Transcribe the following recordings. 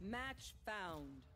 Match found.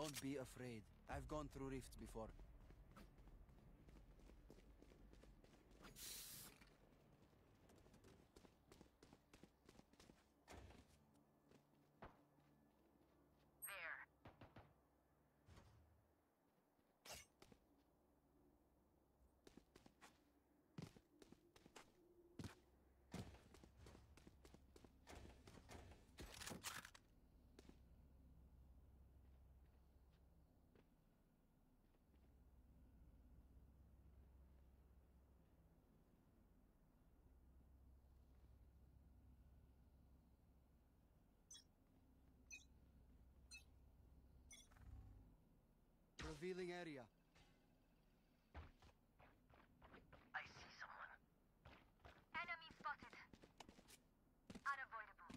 Don't be afraid. I've gone through rifts before. Revealing area. I see someone. Enemy spotted. Unavoidable.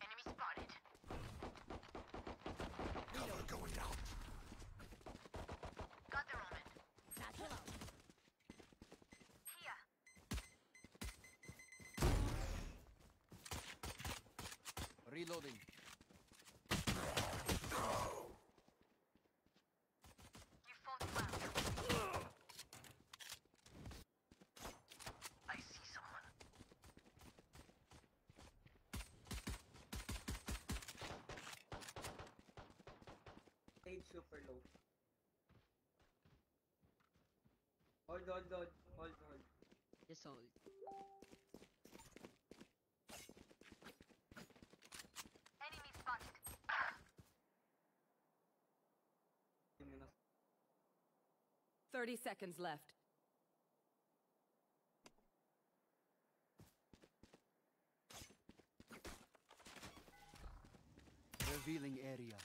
Enemy spotted. Cover going out. Got the Roman. Satchel out. Here. Reloading. You fought well. I see someone. Stage super low. Hold, hold, hold, hold, hold. Just hold. Enemy spotted. Hindi mo na 30 seconds left. Revealing area.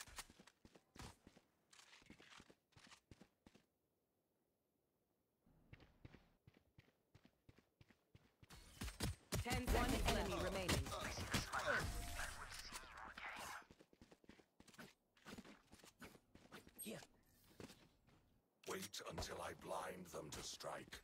Ten seconds enemy remaining. I see the sniper. I will see you again. Here. Wait until I blind them to strike.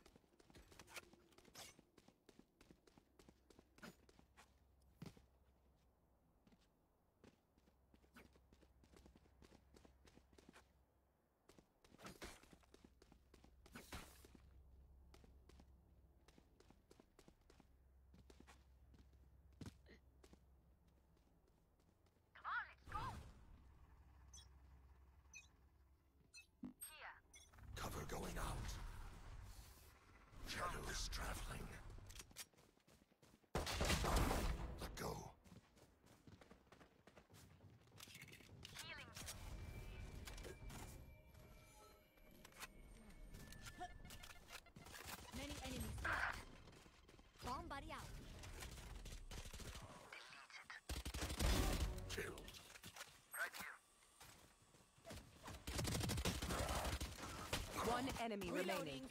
Come on, let's go. Here. Cover going out. Enemy remaining.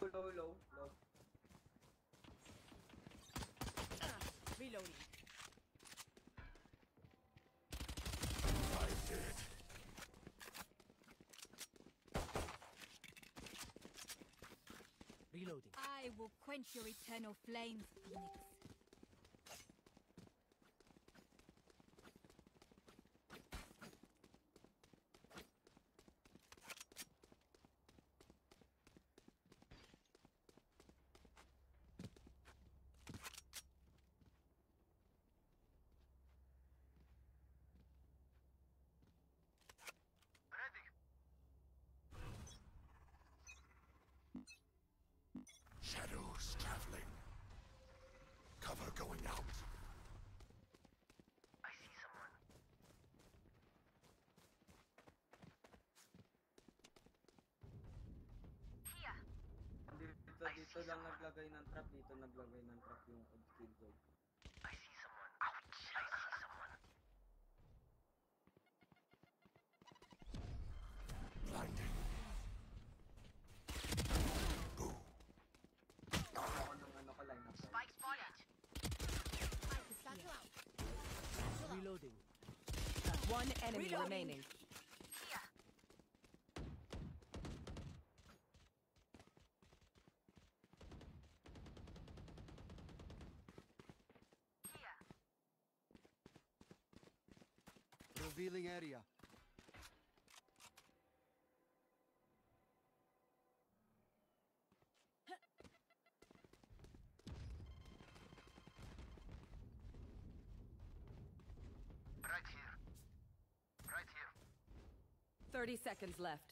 Low, low, low, low. Reloading. I did. Reloading. I will quench your eternal flames, Phoenix. Lang naglagay ng trap. Dito naglagay ng trap yung killjoy. I see someone. Ouch! I see someone. Blinding. Boo. Ako ng ano ka line up. Spike spotted. Reloading. One enemy Reloading. remaining. 30 seconds left.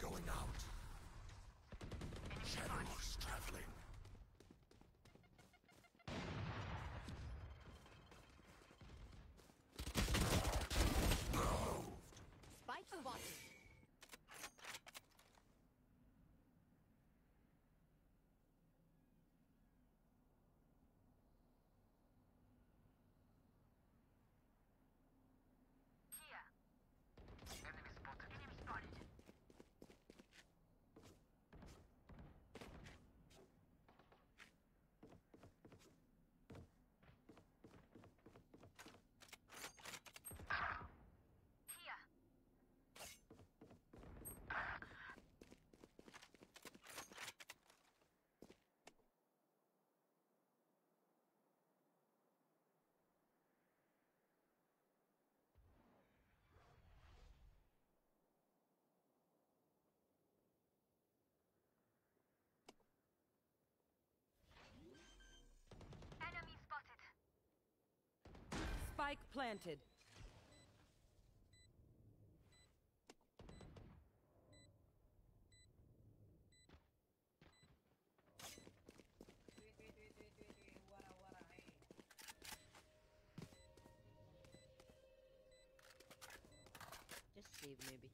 Going out. Shadows traveling. Spike planted. Just save maybe.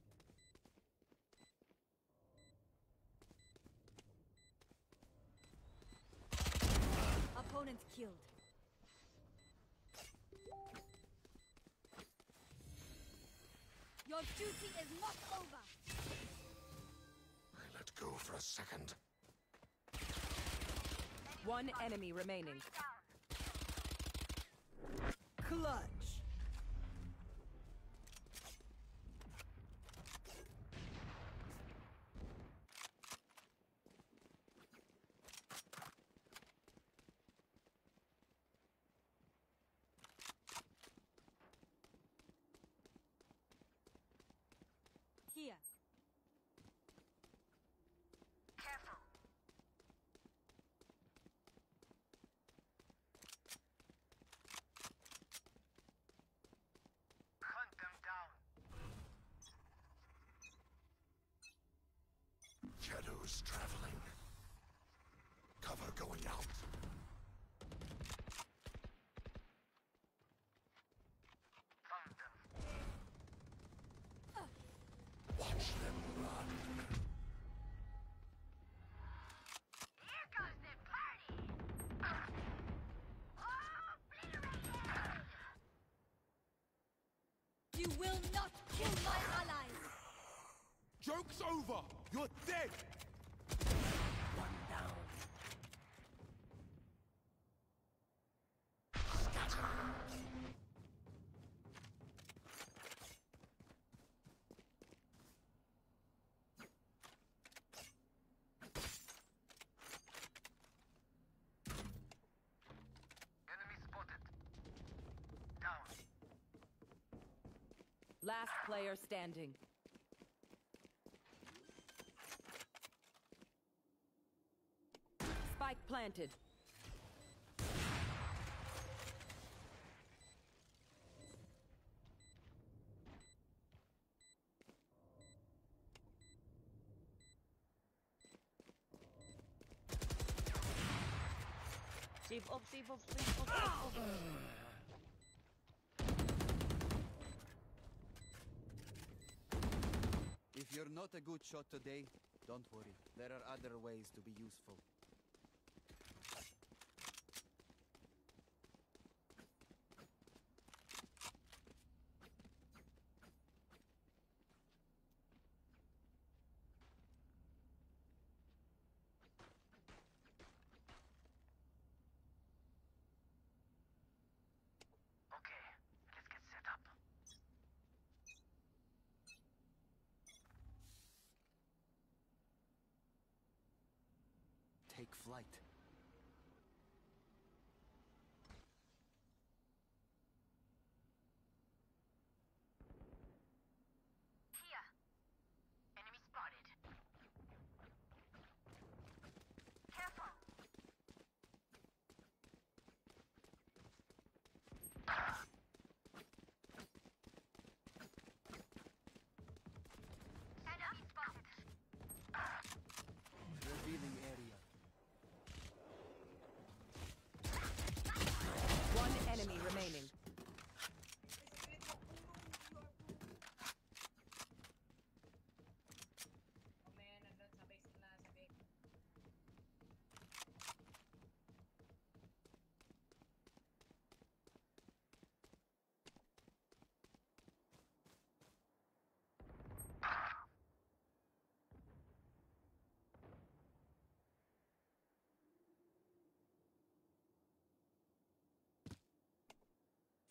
Opponent killed. Duty is not over. I let go for a second. One enemy remaining. Down. Clutch. Going out. Watch them run. Here goes the party! You will not kill my allies! Joke's over! You're dead! One down. Enemy spotted. Down. Last player standing. Spike planted. Save off, save off, save off, save off. If you're not a good shot today, don't worry. There are other ways to be useful.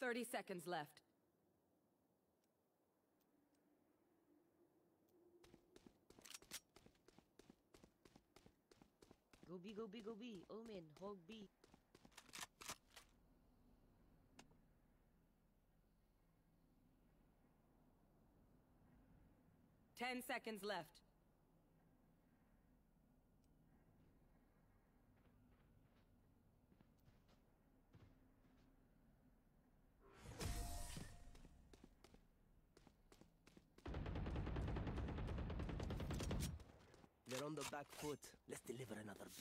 30 seconds left. Go B, go B, go B. Omen, hold B. Ten seconds left.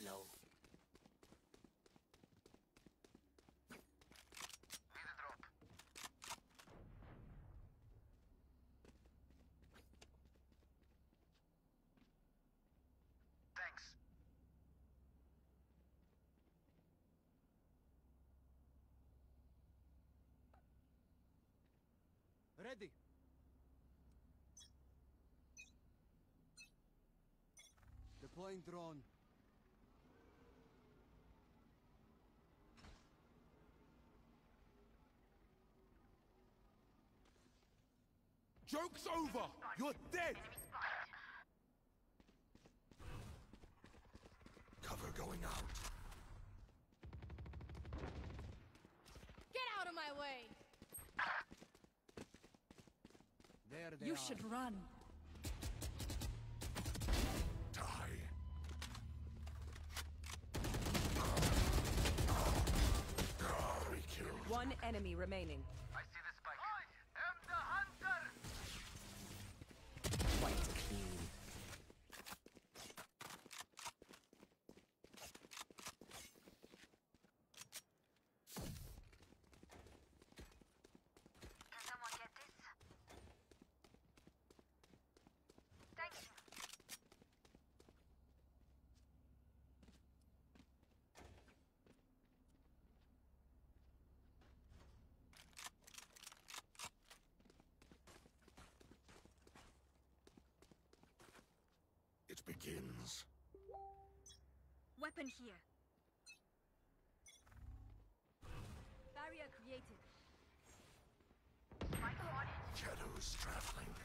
Blow. Need a drop. Thanks. Ready. Deploying drone. Joke's over! You're dead! Cover going out. Get out of my way! There they You are. should run. Die. One enemy remaining. Begins. Weapon here. Barrier created. Shadows traveling.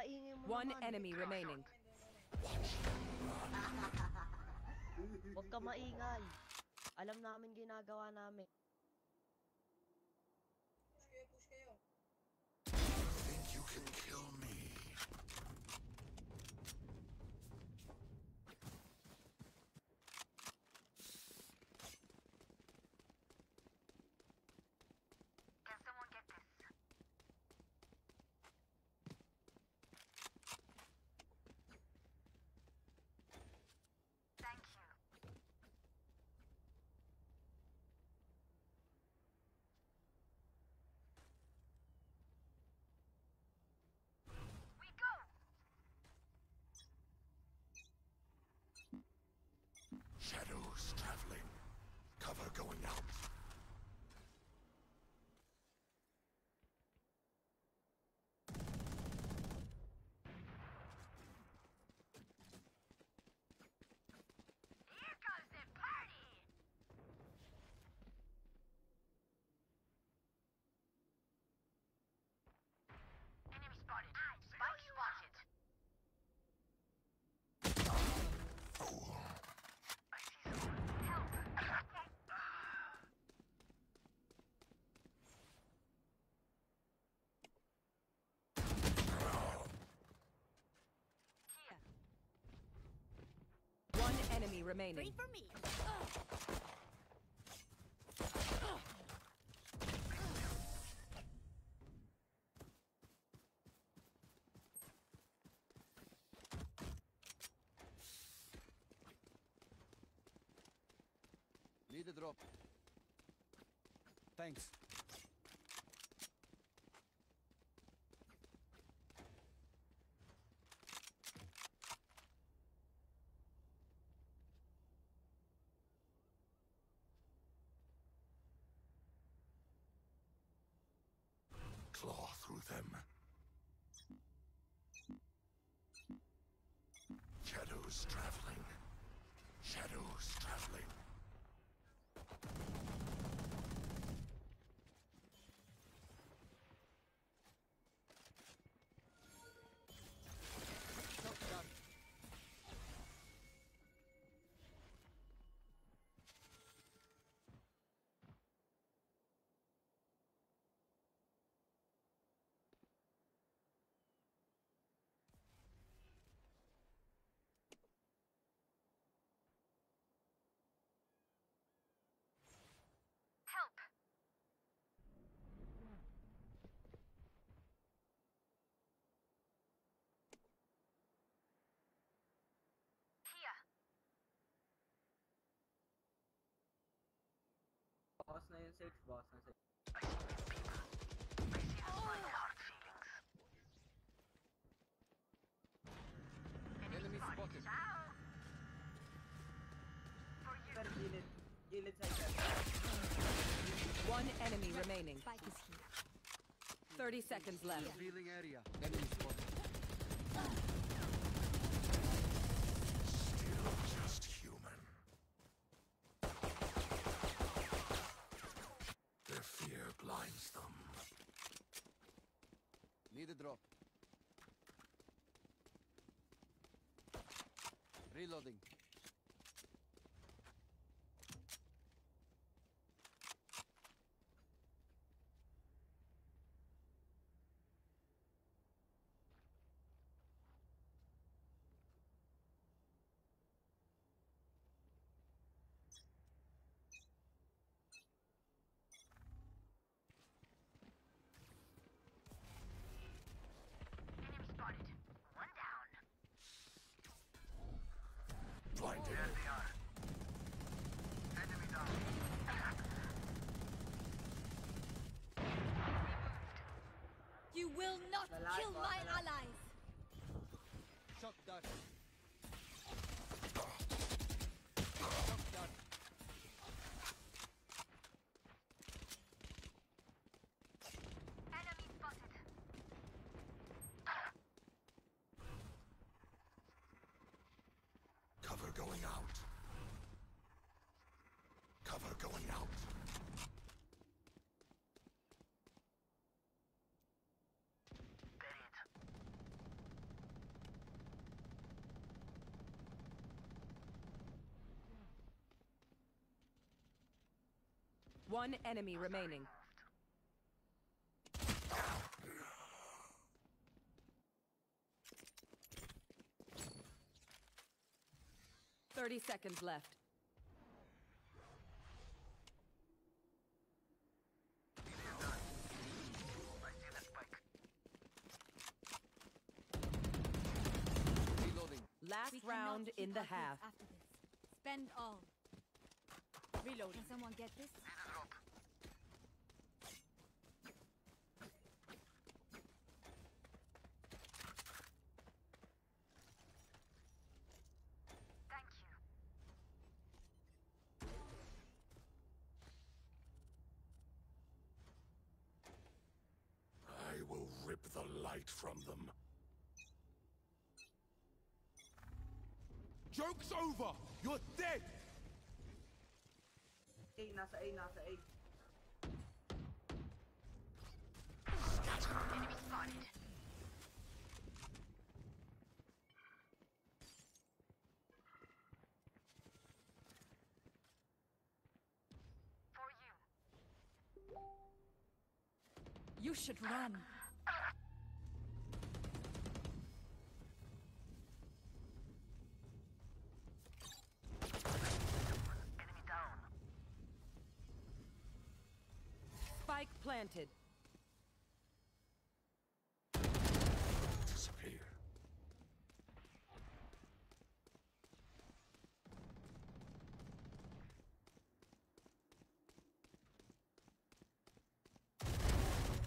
Apaingin mo One naman. enemy remaining. Huwag ka maingay. Alam namin ginagawa namin. Think you can kill traveling. Cover going out. Here comes the party! Enemy spotted. Spike spotted. I see someone. Help! One enemy remaining. for me. Need a drop. Thanks. Claw through them. Shadows traveling. Shadows traveling. Shotgun. Help! Here. Boss na yung Sage, boss na Sage. I see the spike. Hard feelings. Enemy spotted. For you. Sir, gilid. Gilid side sir. One enemy remaining. Spike is here. 30 seconds left. Revealing area. Enemy spotted. Still just human. Their fear blinds them. Need a drop. Reloading. Will not kill my allies. Shock dart. Shock dart. Enemy spotted. Cover going out. Cover going out. Buried. One enemy remaining. Thirty seconds left. I see the spike. Reloading. Last We round in the half. After this. Spend all. Reload. Can someone get this? Need a drop. Thank you. I will rip the from them. Joke's over! You're dead! A, nasa A, nasa A. Enemy spotted. For you. You should run. Enemy down. Spike planted. Disappear.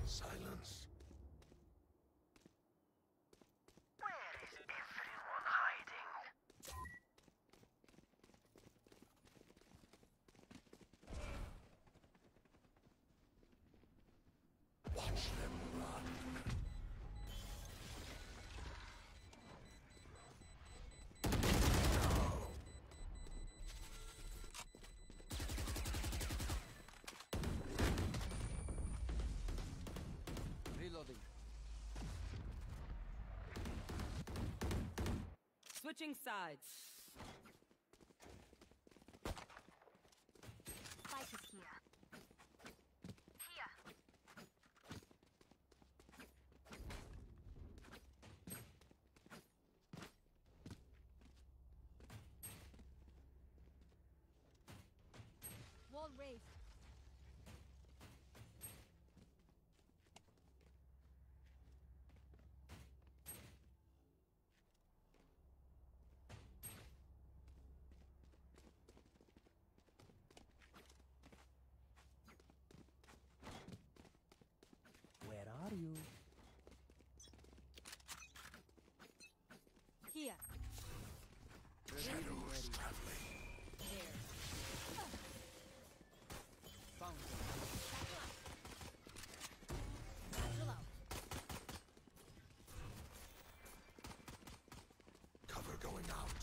Silence. Where is everyone hiding? Watch them run. Reloading. Switching sides. Spike is here. Here. Wall raised. Where are you? Here. Shadows traveling. There. Found them. Chill out. Cover going out.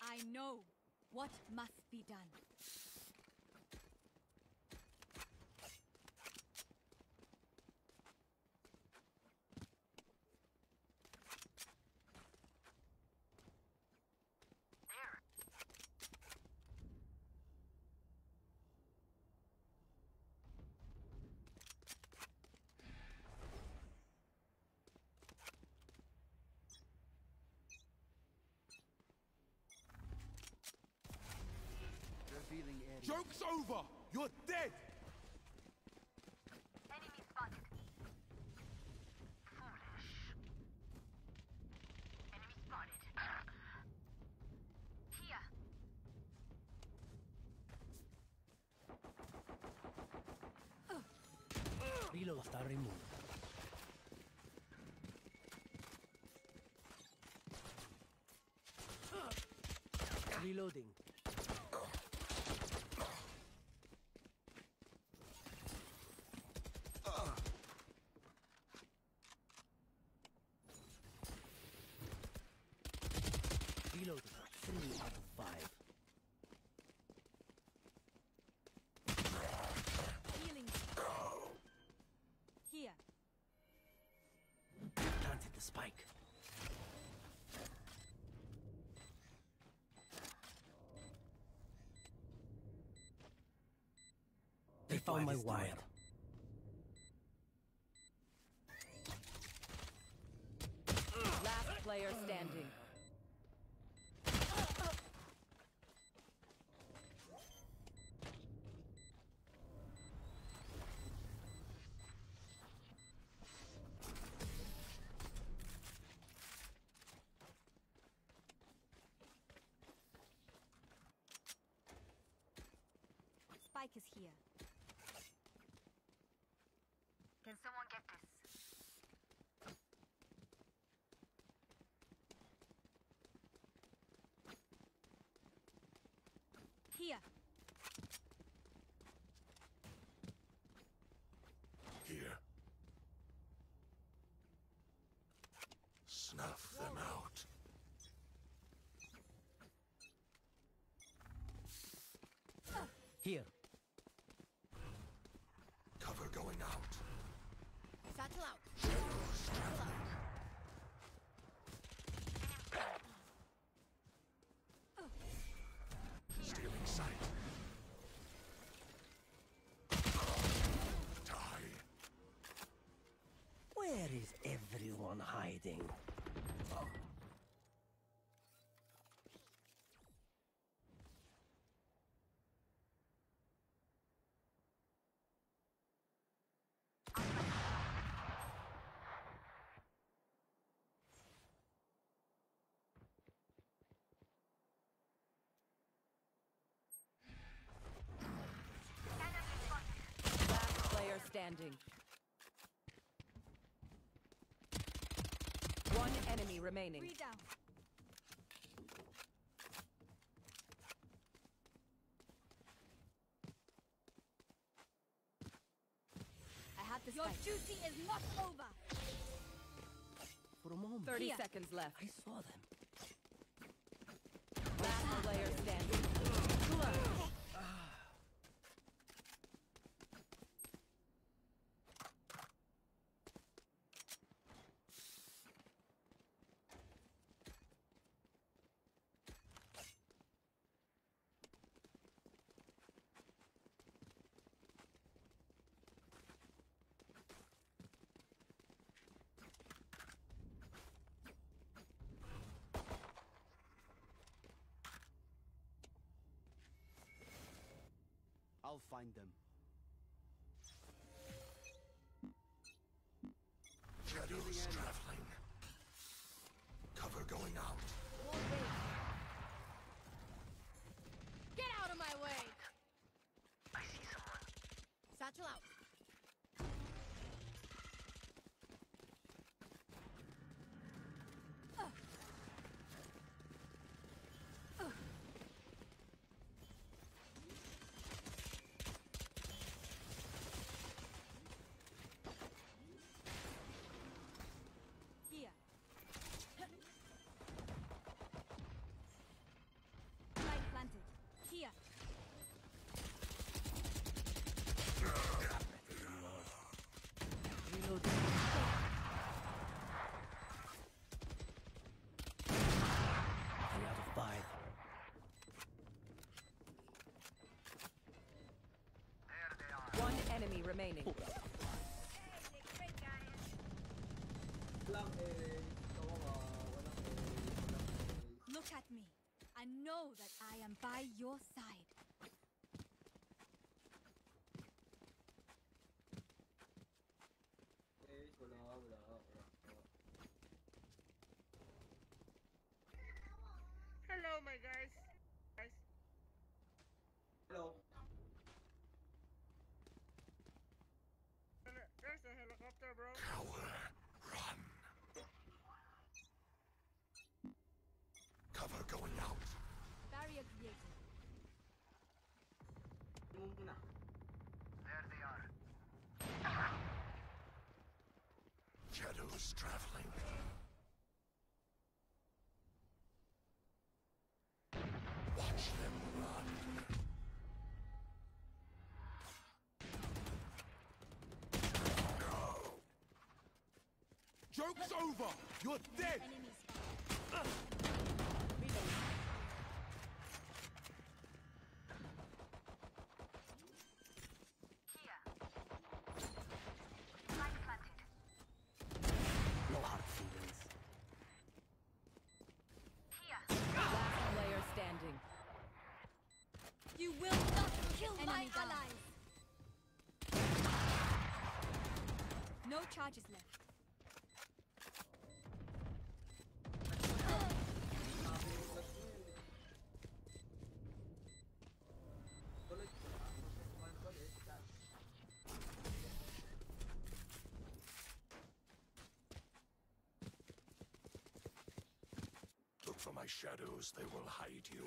I know what must be done. There. Revealing area. Joke's over! You're dead! Enemy spotted. Foolish. Enemy spotted. Here. Reload after remove. Reloading. Reloading. They found my wire. Last player standing. Spike is here. Can someone get this? Here. Here. Snuff them out. Here. Cover going out. Satchel out. Shadows traveling. Stealing sight. Die. Where is everyone hiding? Standing. One enemy remaining. Three down. I had the Your duty is not over. For a moment, 30 Here. seconds left. I saw them. Last player standing. I'll find them. Shadows traveling. Cover going out. Get out of my way! I see someone. Satchel out. Here. Light planted. Here. Reloading. Three out of five. There they are. One enemy remaining. Look at me. I know that I am by your side. Cover going out. Barrier created. There they are. Shadows traveling. Watch them run. Joke's over! You're dead! Enemy spotted. Here. Light planted. No hard feelings. Here. Last player standing. You will not kill my allies. No charges left. Look for my shadows, they will hide you.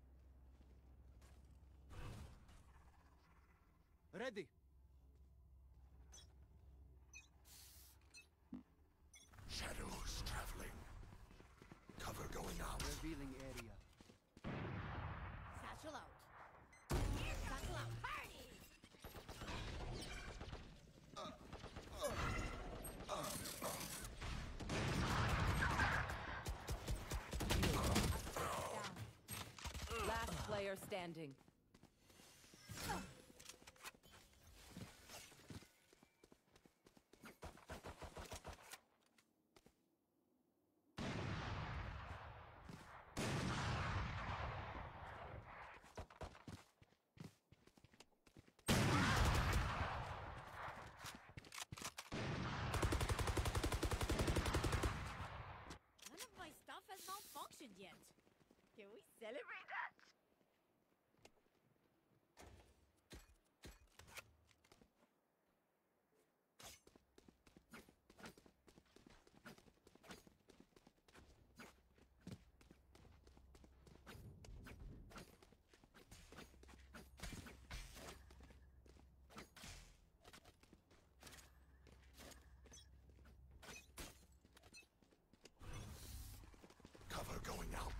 going out.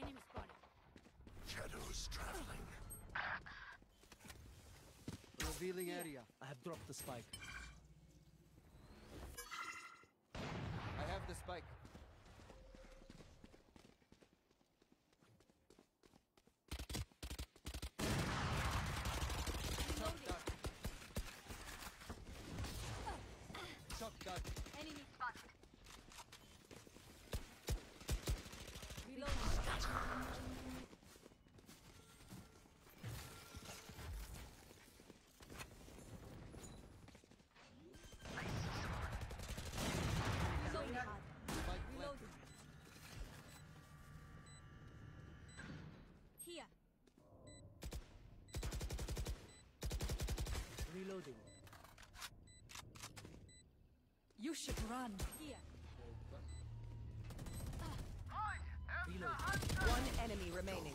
Enemy spotted. Shadows traveling. Revealing area. I have dropped the spike. I have the spike. Shotgun. Shotgun. You should run. Here. One enemy remaining.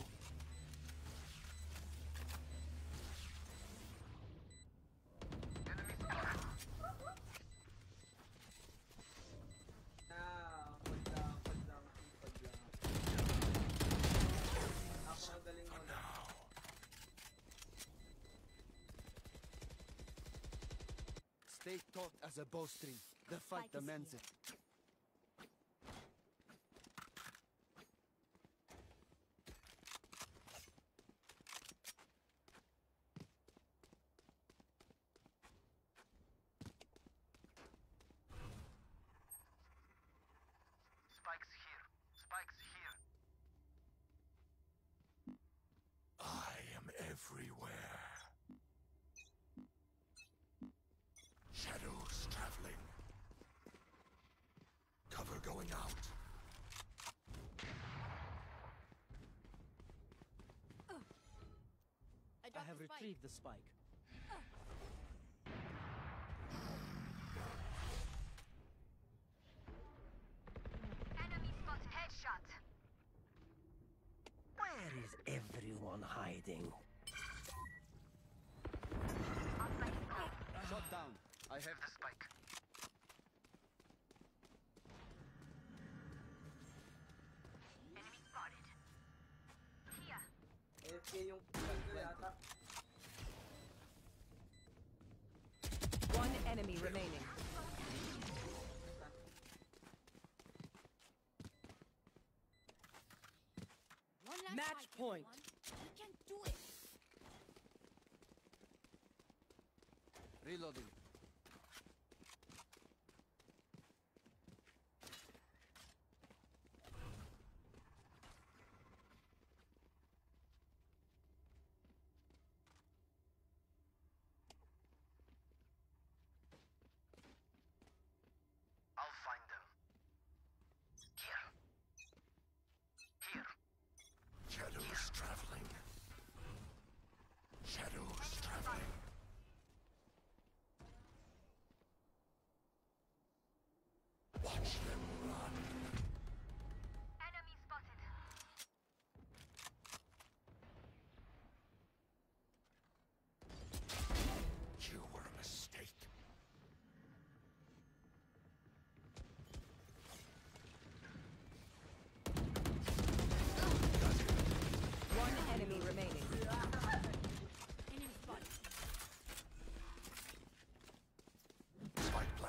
Stay taut as a bowstring. The fight demands it. Cleave the spike. Match point. You can do it. Reloading.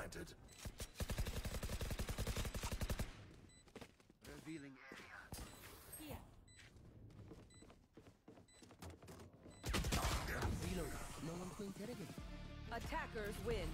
planted. Revealing area. Here. Reloader. No one's been Attackers win.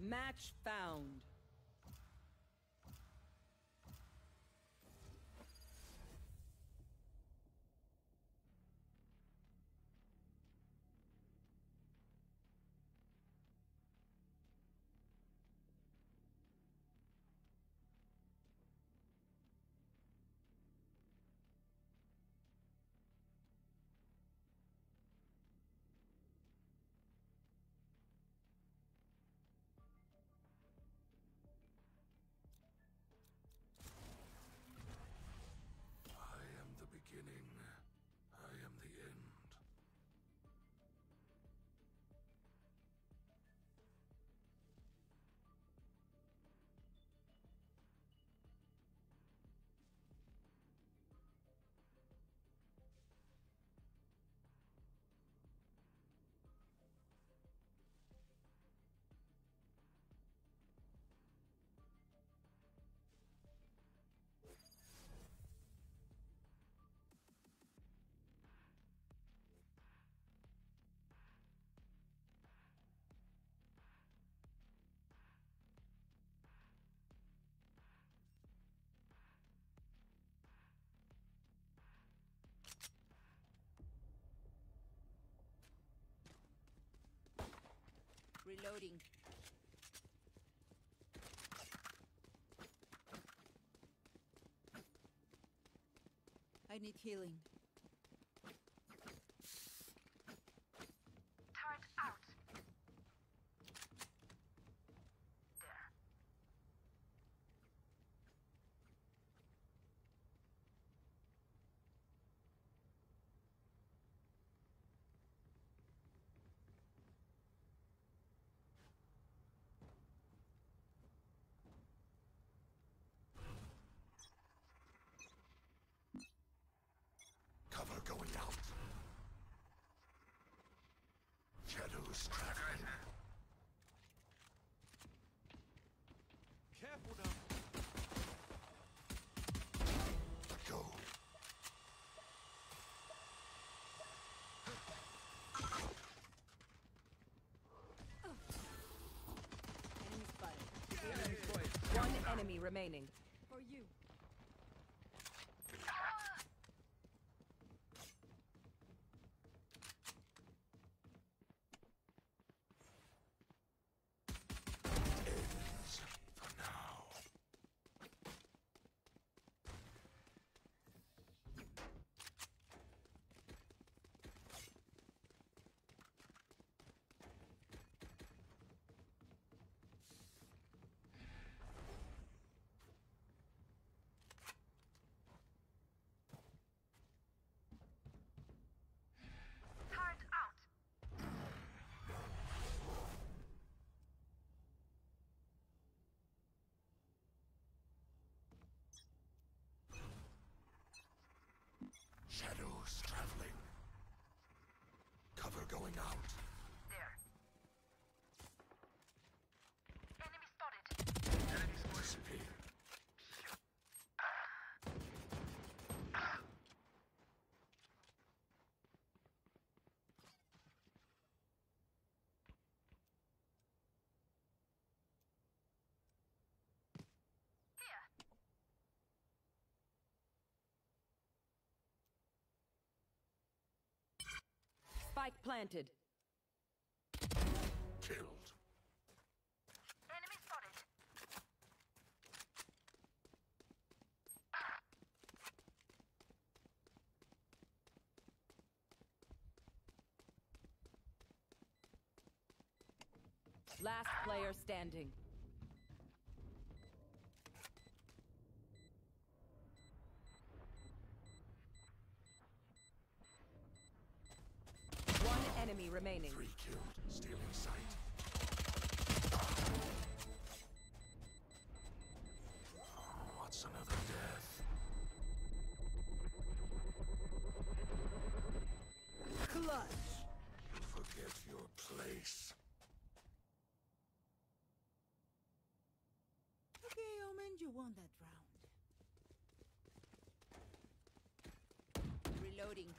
Match found. Reloading. I need healing. Going out. Shadows traveling. Careful now. Go. Enemy spotted. One enemy remaining. For you. Ends for now. Turret out. Shadows traveling. Cover going out. There. Enemy spotted. Disappear. Here. Spike planted. Killed. Enemy spotted. Last player standing. Forget your place. Okay, Omen, you won that round. Reloading.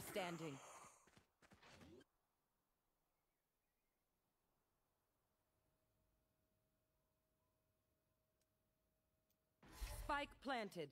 Standing. Spike planted.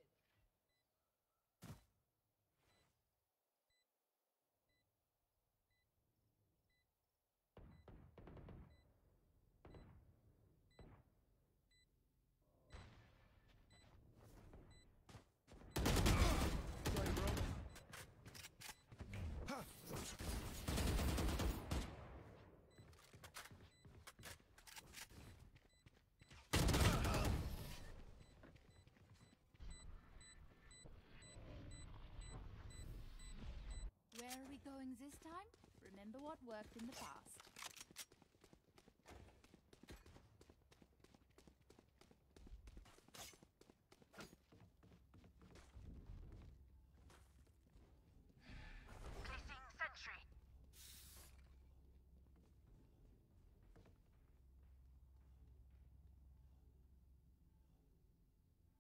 Where are we going this time? Remember what worked in the past. Placing sentry.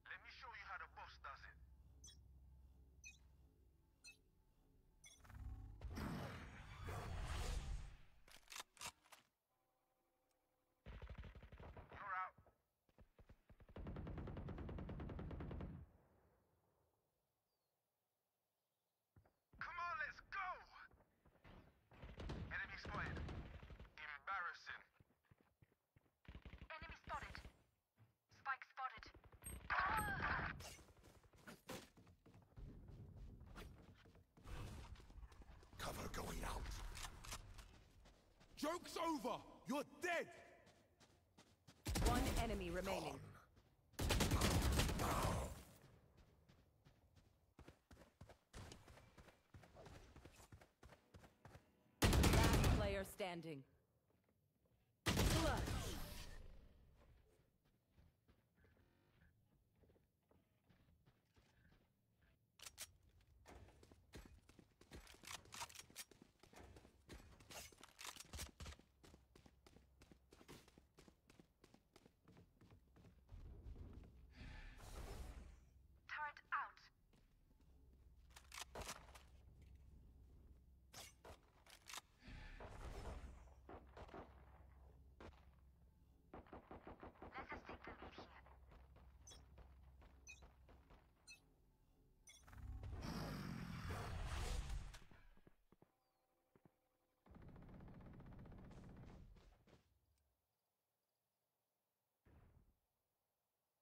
Let me show you how the boss does it. You're out. Come on, let's go! Enemy spotted. Embarrassing. Enemy spotted. Spike spotted. Cover going out. Joke's over! You're dead! One enemy remaining. Last player standing.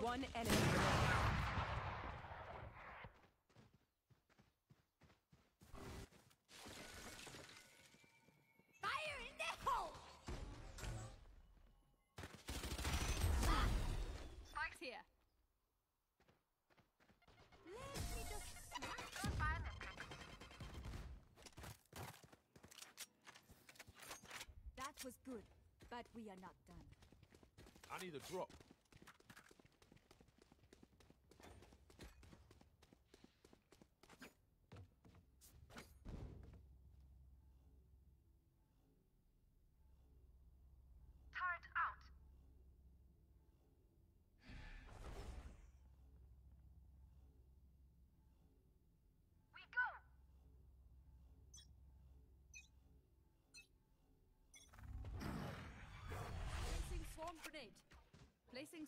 Don't fire That was good, but we are not done. I need a drop. Turret out. We go. Placing swarm grenade. Placing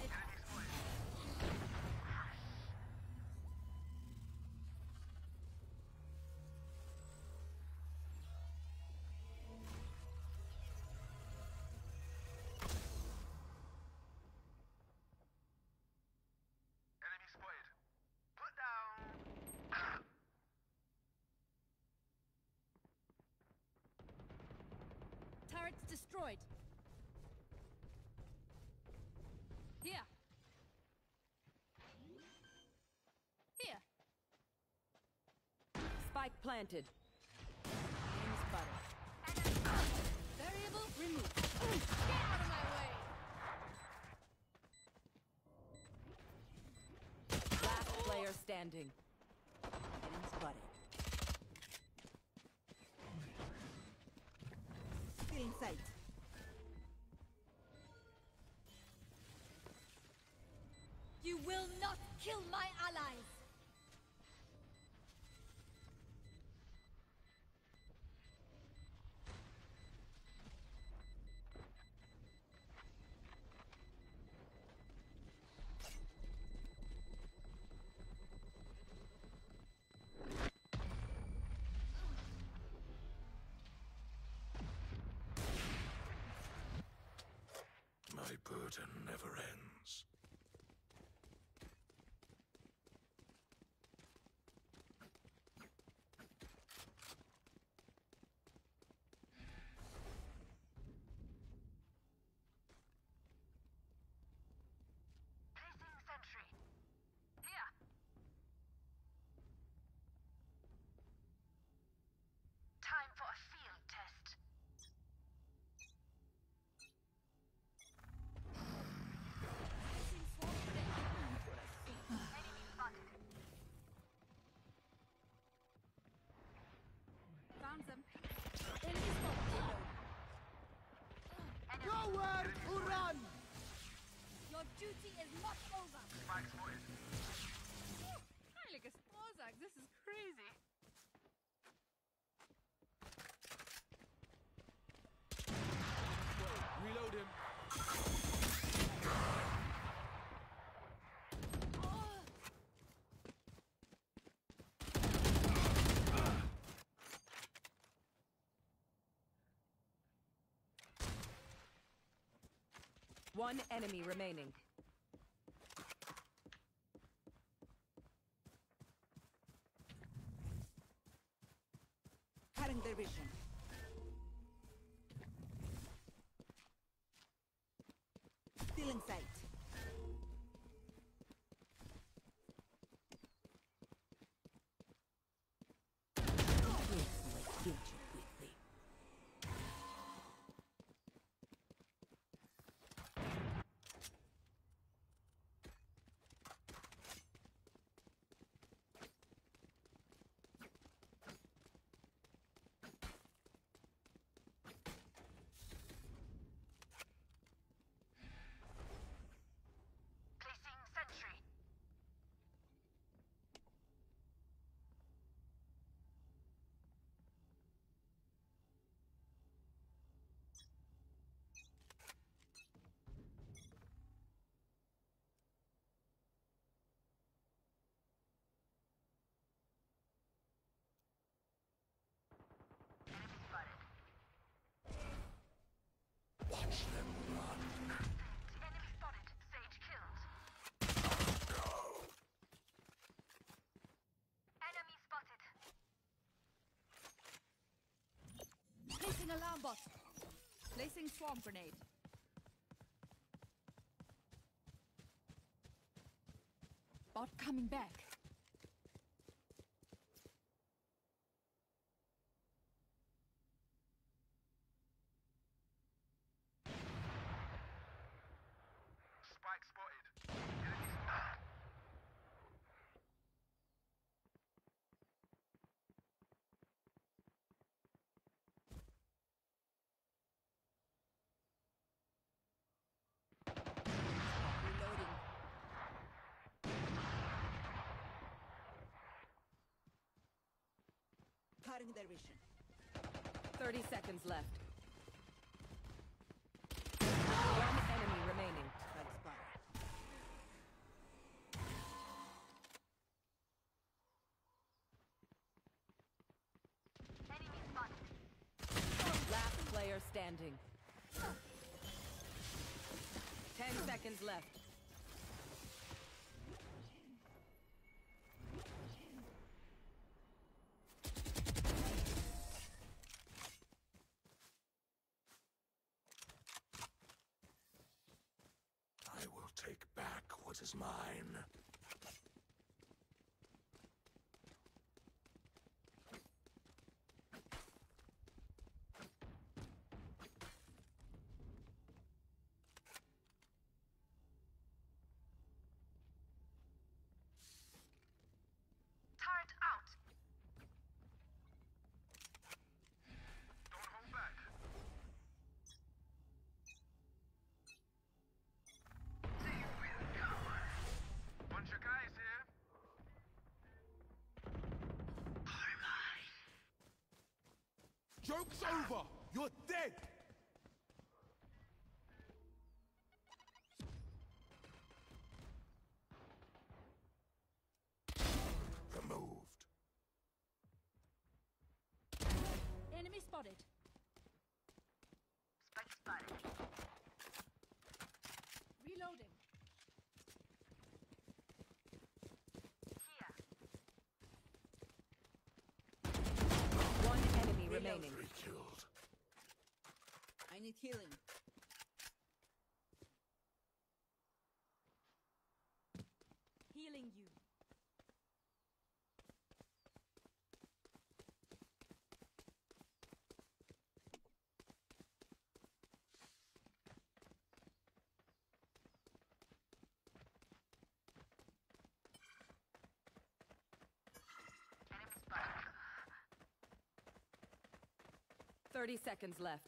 destroyed. Here. Here. Spike planted. Enemy spotted. Variable removed. Get out of my way. Last player standing. Enemy spotted. Still in sight. Duty is not over. spike spotted. Heilige Strohsack, this is crazy. Reload him. One enemy remaining. Cutting their vision. Still in sight. Placing sentry. Enemy spotted. Watch them run. Enemy spotted. Sage killed. Enemy spotted. Placing alarm bot. Placing swarm grenade. Bot coming back. Spike spotted. Enemy spotted. Reloading. Cutting 30 seconds left. One enemy remaining. Spike spotted. Enemy spotted. Last player standing. 10 seconds left. what is mine. Turret out. Don't hold back. They will come. Bunch of guys here. Joke's over! You're dead! Removed. Enemy spotted. Spike spotted. Reloading. Here. One enemy remaining. Three killed. I need healing. Healing you. Enemy spotted. 30 seconds left.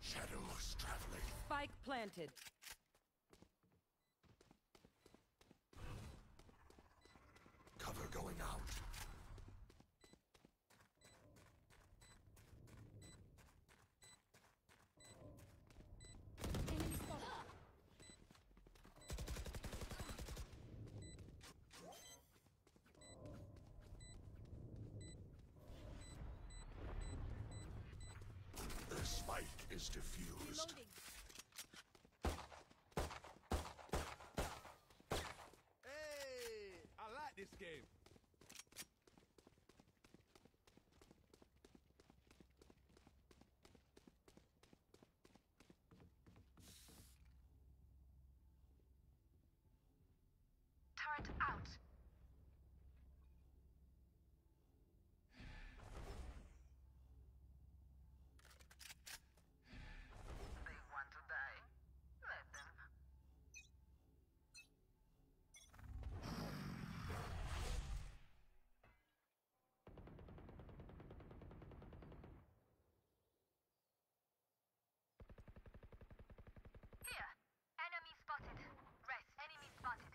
Shadows traveling. Spike planted. Cover going out. Enemy spotted. The spike is diffused. Reloading. Hey! I like this game. Turret out. They want to die. Let them. Here. Enemy spotted. Rest. Enemy spotted.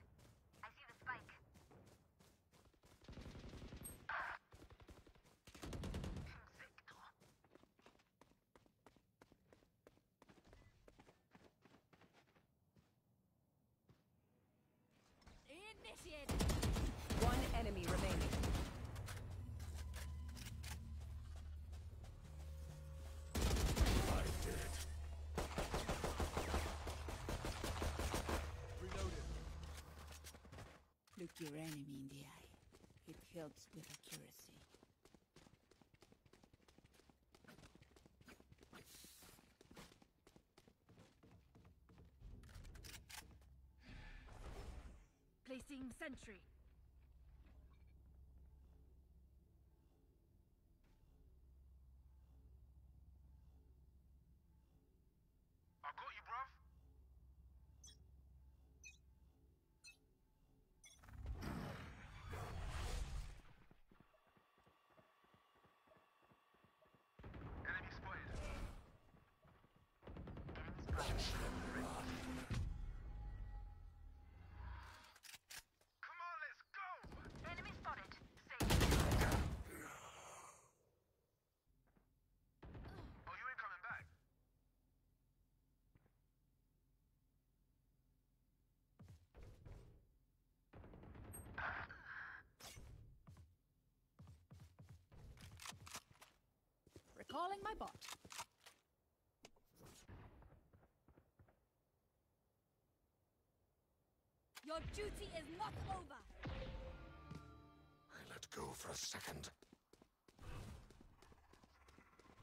I see the spike. Insecto. Initiated. One enemy remaining. I did. Reloaded. Look your enemy in the eye. It helps with accuracy. Placing sentry. I got you, bruv. Enemy spotted. Enemy spotted. Come on, let's go. Enemy spotted. Safe. Oh, you ain't coming back. Recalling my bot. Your duty is not over. I let go for a second.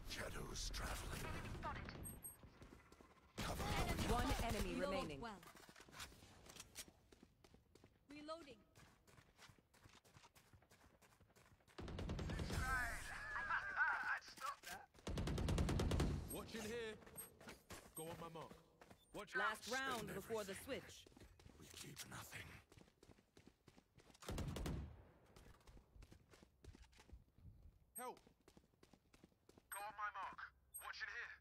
Shadows traveling. Enemy spotted. enemy Reload remaining. Well. Reloading. Watch in here. Go on my mark. Watch Last Spend round before the switch. We keep nothing. Help. Go on my mark. Watch it here.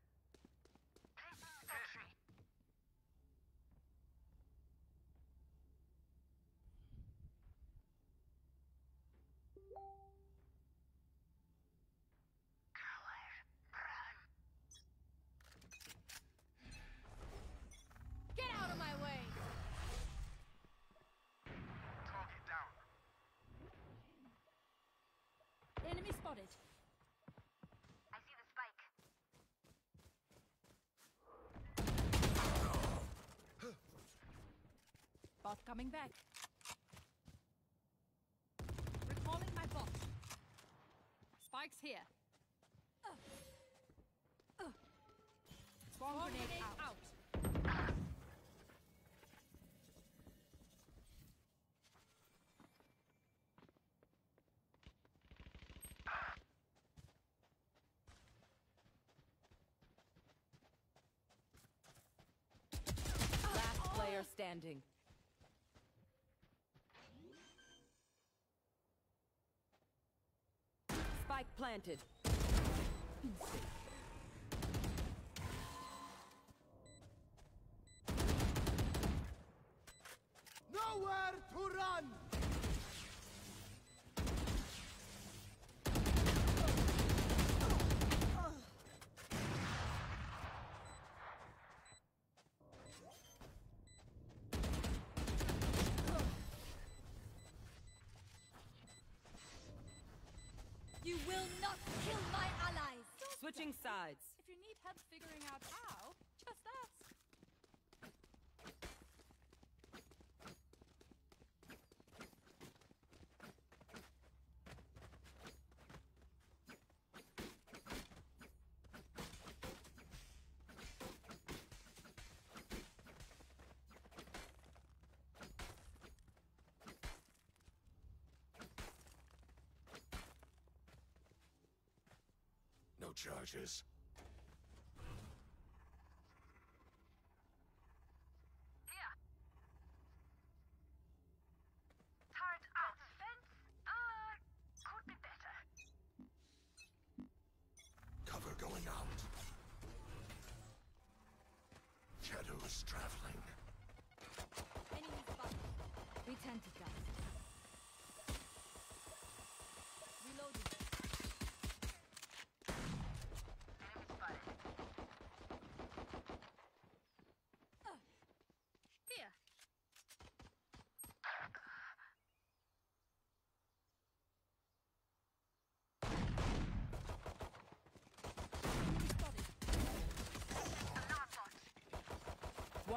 Sentry. Get out of my way. Target down. Enemy spotted. I see the spike. Bot coming back. Recalling my bot. Spikes here. Uh. Uh. Swarm grenade, out. Last player standing. Spike planted. Nowhere to run! You will not kill my allies. Switching sides. If you need help figuring out how, just ask. No charges. Here. Turret out. Fence? Uh, could be better. Cover going out. Shadows traveling. Enemy spotted. We tend to die. Reloading. Enemy spotted. Here. Enemy spotted. Alarm bot.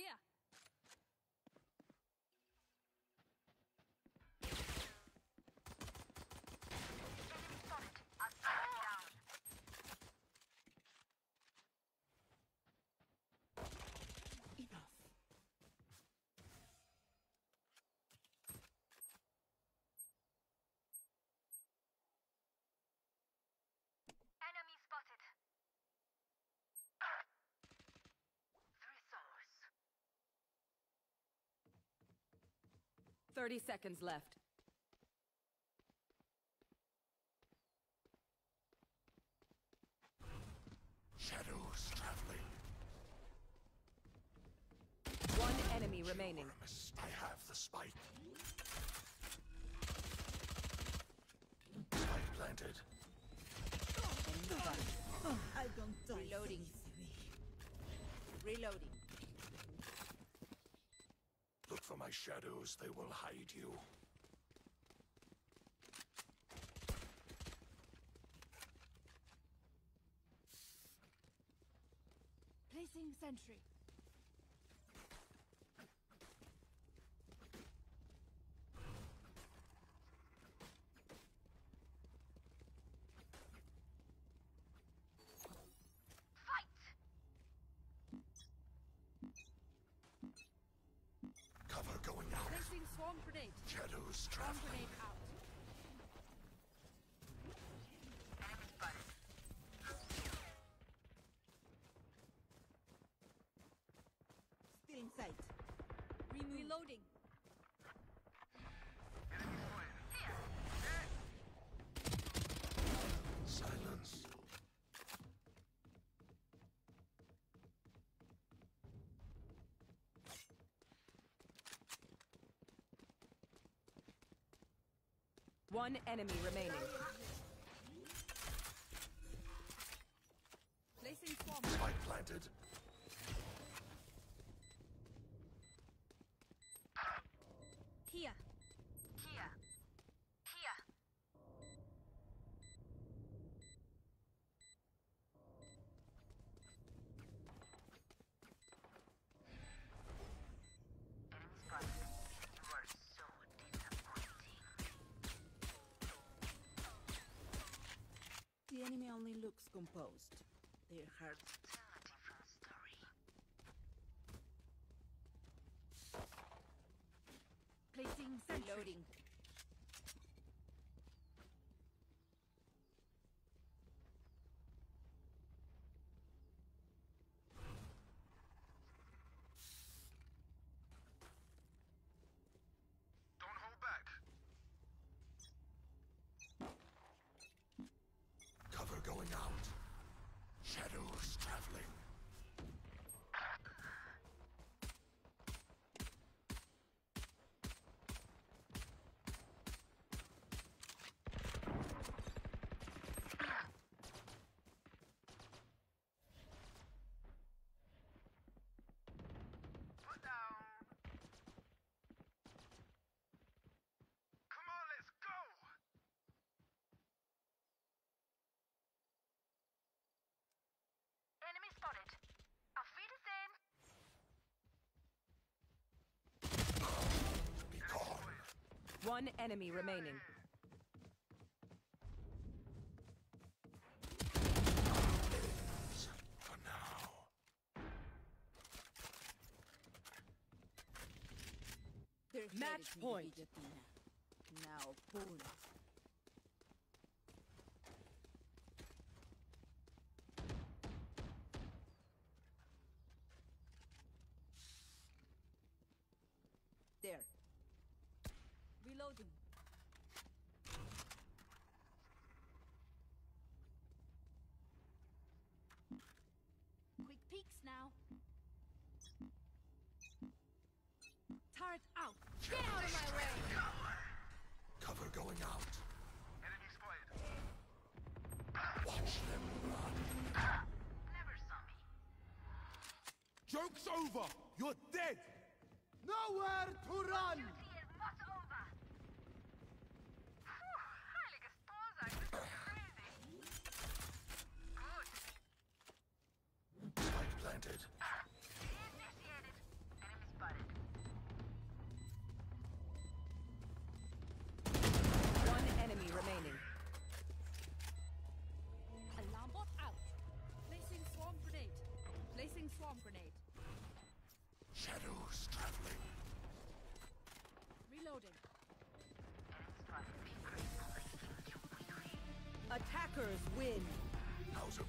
Here, 30 seconds left. Shadows traveling. One enemy remaining. Miss, I have the spike. Spike planted. I don't die. Reloading. Reloading. Look for my shadows, they will hide you. Placing sentry. Cover going out. Placing swarm grenade. Shadows Swarm traveling. grenade out. Sight. Reloading. Silence. One enemy remaining. Placing swarm. Spike planted. The enemy only looks composed. Their hearts Placing sentry. Reloading. Don't hold back. Cover going out. Shadows traveling. Put down. Come on, let's go. Enemy spotted. Auf Wiedersehen. Be gone. One enemy remaining. For now. Their Match head is in the point. Now pull. There. Reloading. Quick peeks now. Turret out. Get out of my way. Cover going out. Enemy spotted. Watch them run. Never saw me. Joke's over! You're dead! Nowhere to run! Attackers win. Out of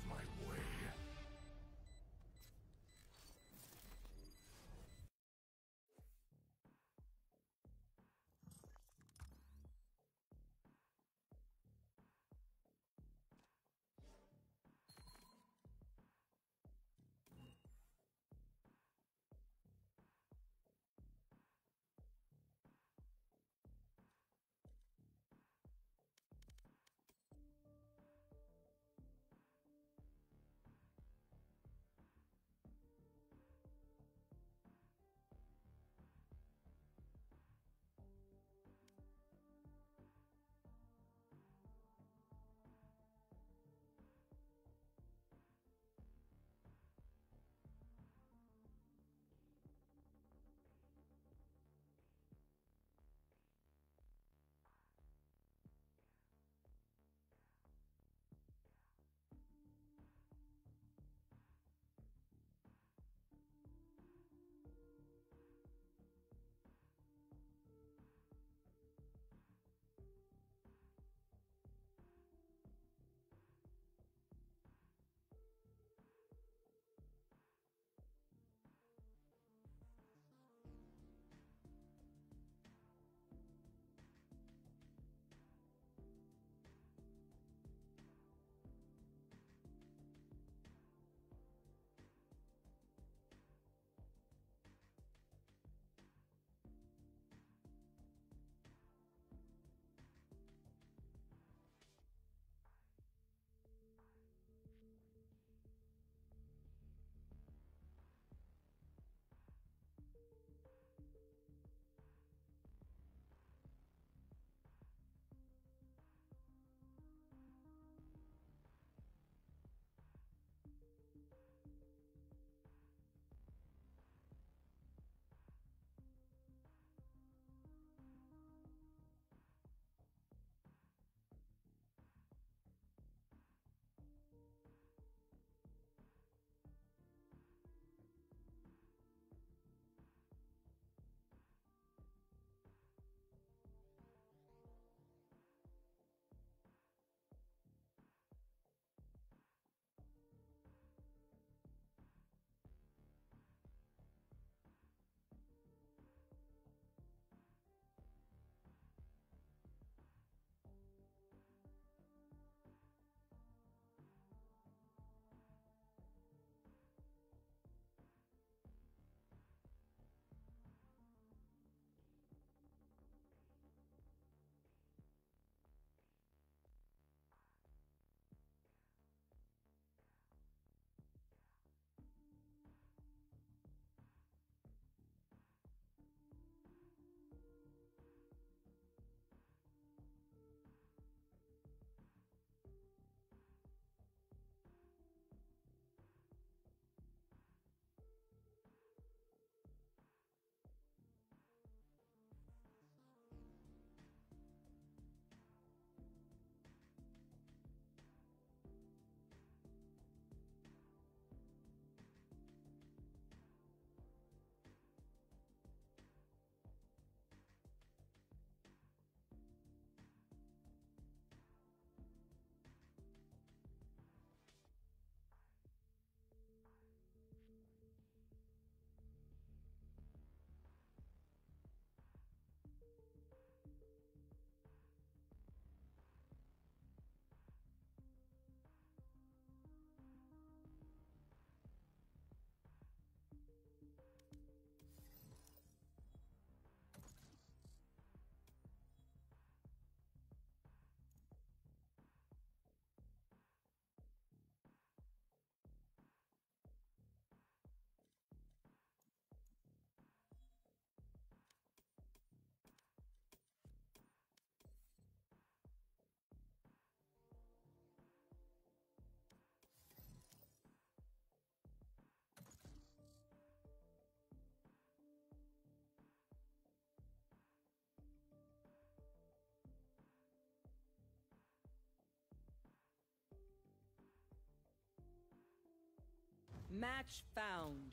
Match found.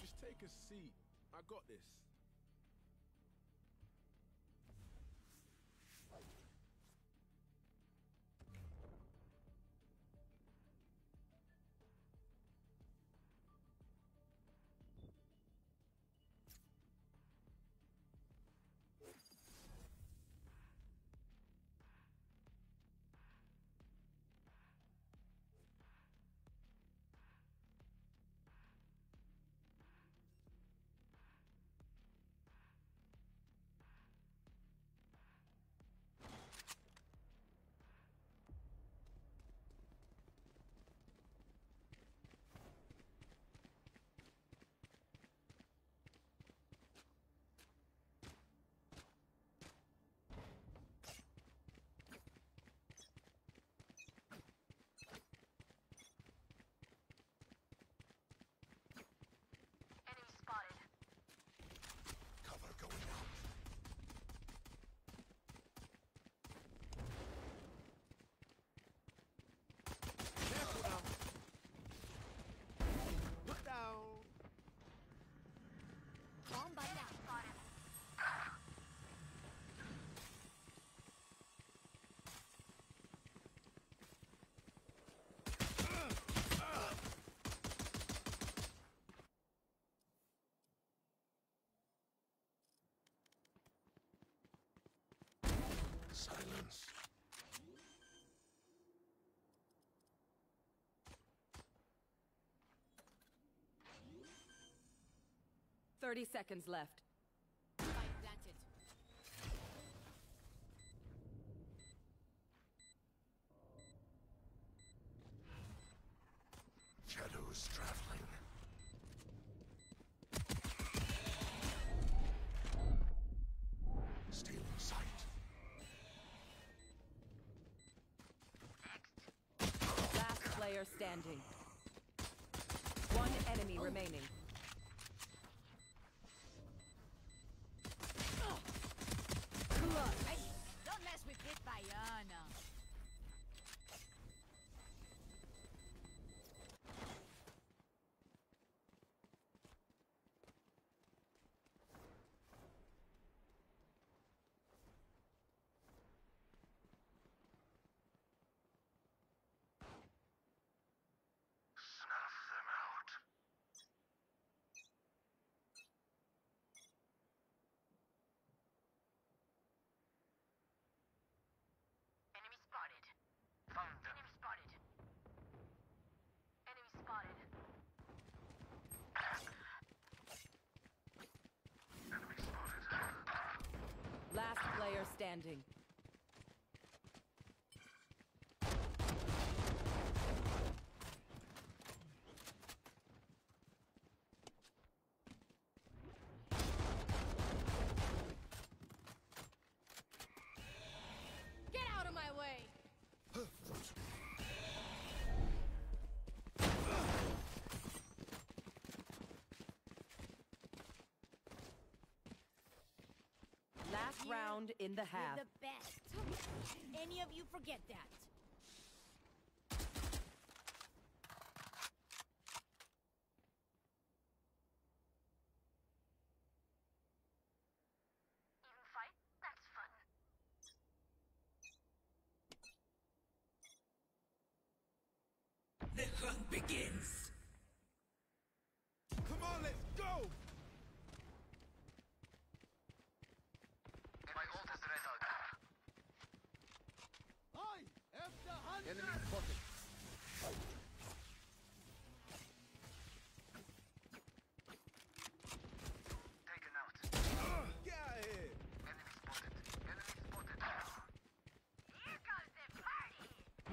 Just take a seat. I got this. Silence. Thirty seconds left. challenging. standing. Last round in the half. The best. Any of you forget that?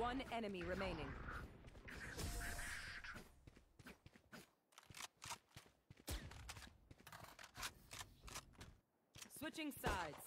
One enemy remaining. Switching sides.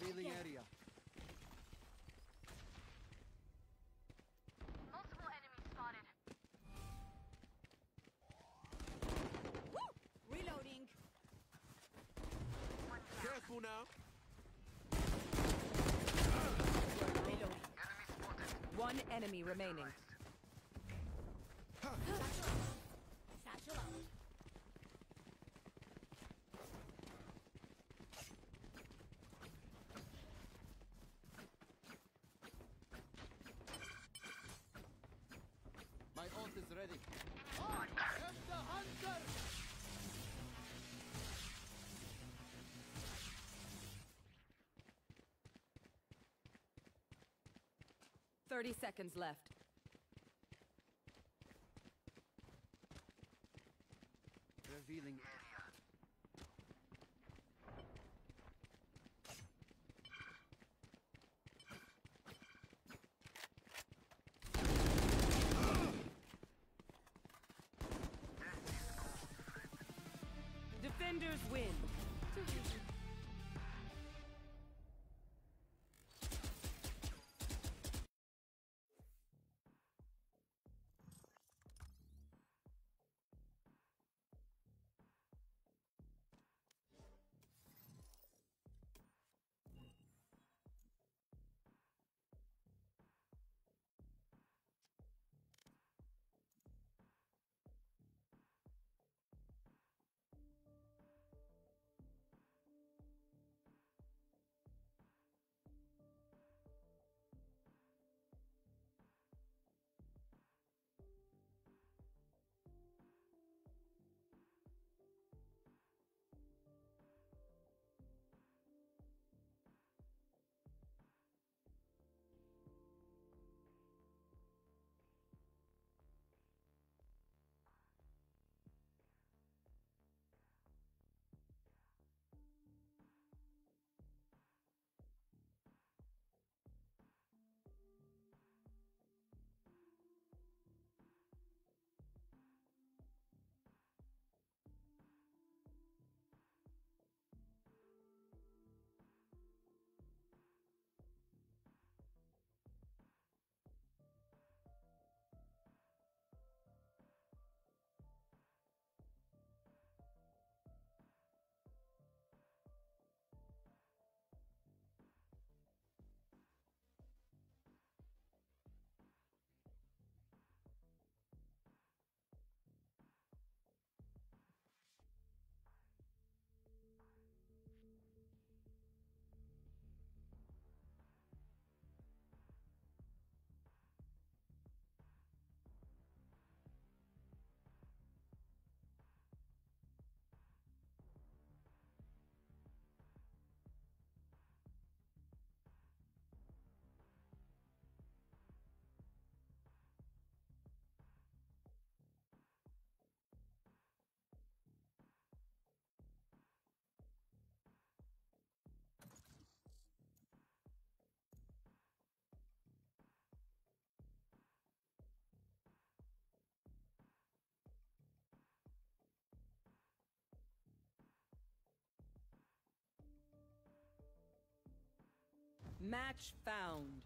Revealing area. Multiple enemies spotted. Reloading. Careful now. Reloading. One enemy remaining. Ready. Get the hunter! Thirty seconds left. Match found.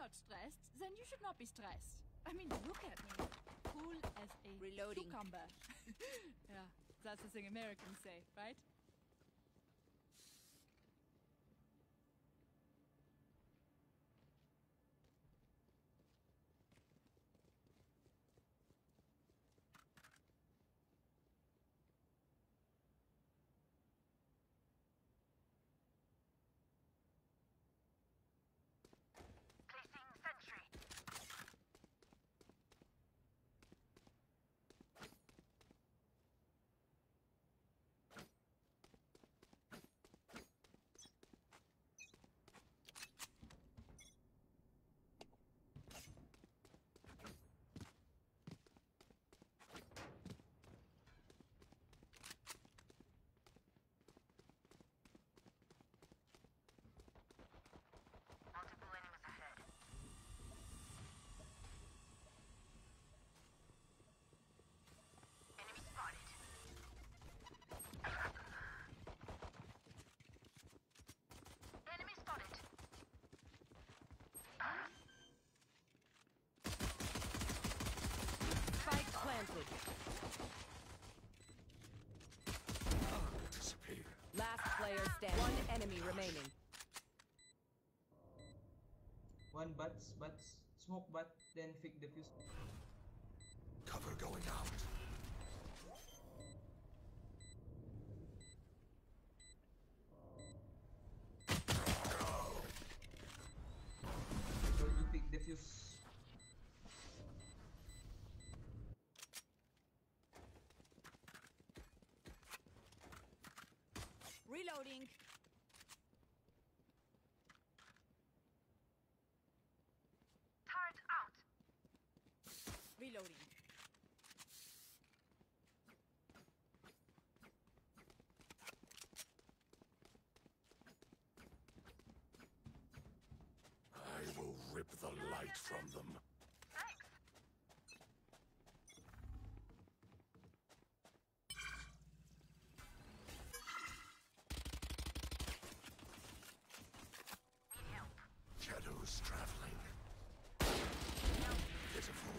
Not stressed, then you should not be stressed. I mean, look at me. Cool as a Reloading. cucumber. yeah, that's the thing Americans say, right? Player standing. One enemy remaining. One bats, bats, smoke bat, then fake defuse. Cover going out. I told you fake defuse. Reloading. Turret out. Reloading. I will rip the light from them. Thanks. Need help. Shadows traveling. Pitiful.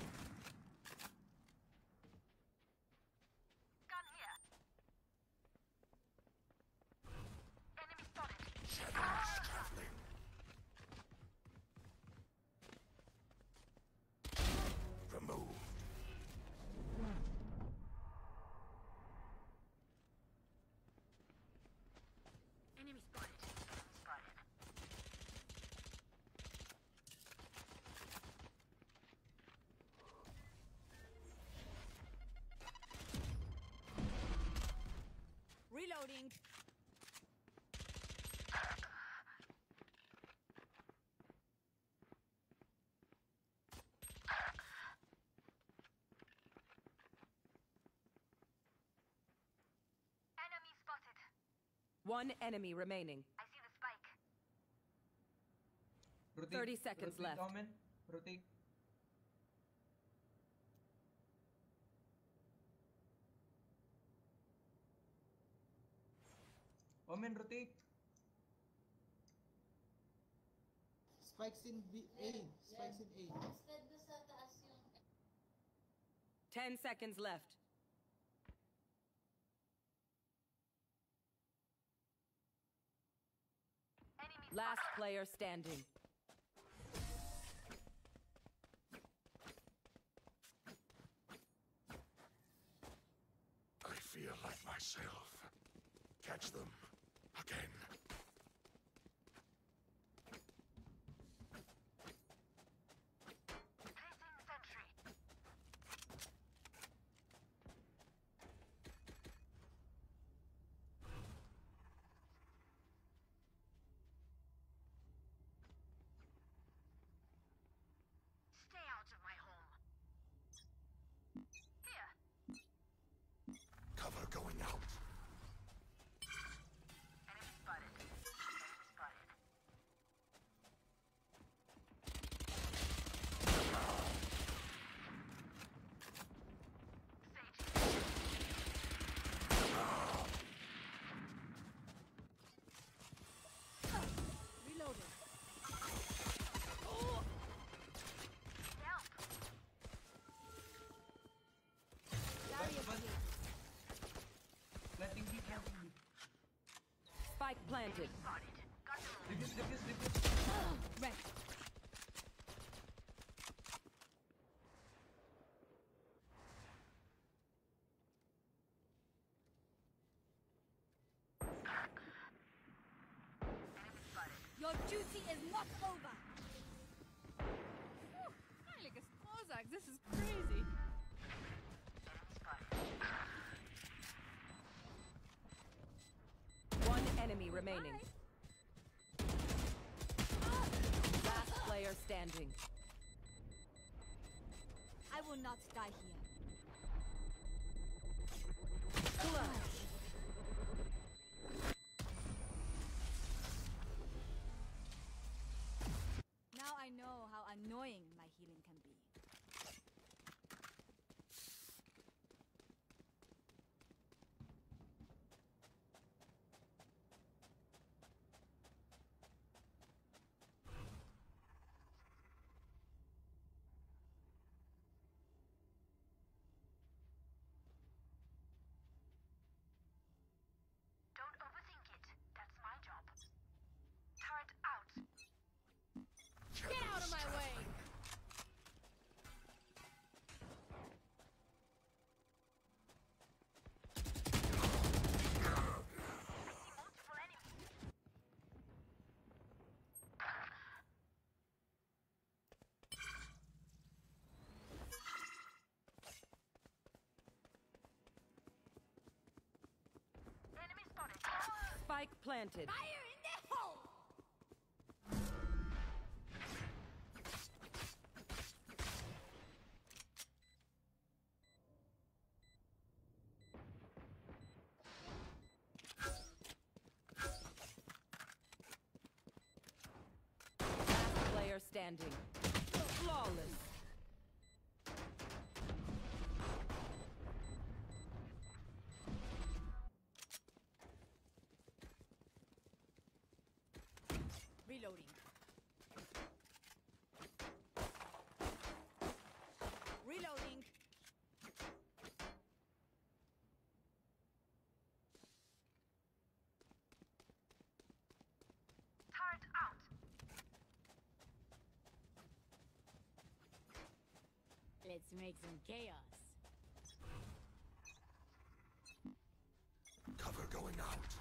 Gun here. Enemy spotted. Shadows traveling. Removed. Enemy spotted. Spotted. Reloading. Enemy spotted. One enemy remaining. I see the spike. Rotate, 30 seconds rotate, left. Omen. Rotate. Omen, rotate. Spikes in B A. Spikes in A. Ten seconds left. Last player standing. I feel like myself. Catch them. Again. Stay out of my home. Here. Cover going out. planted. Red. Your duty is not over. remaining. Last player standing. I will not die here. planted. Fire! Misfits make some chaos. Cover going out.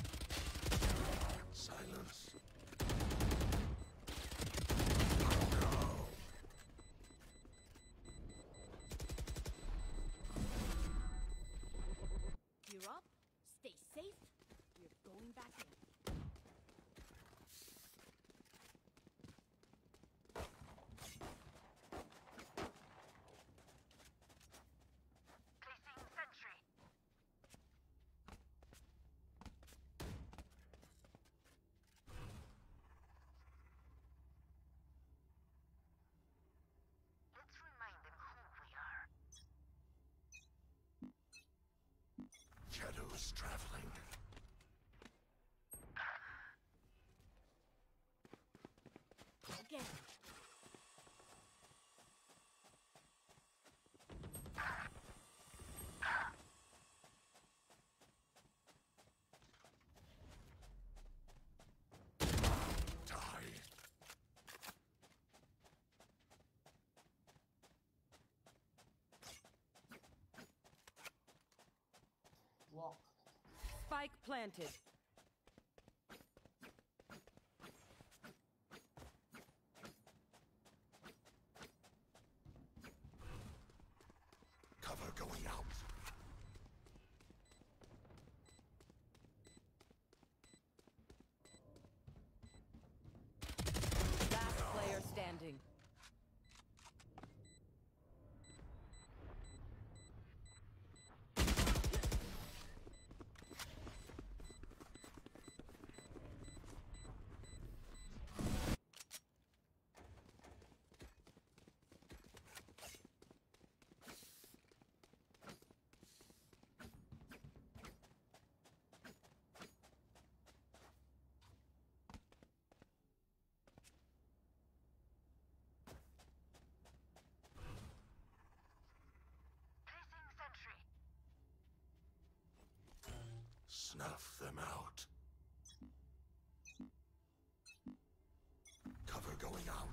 traveling. Spike planted. Snuff them out. Cover going out.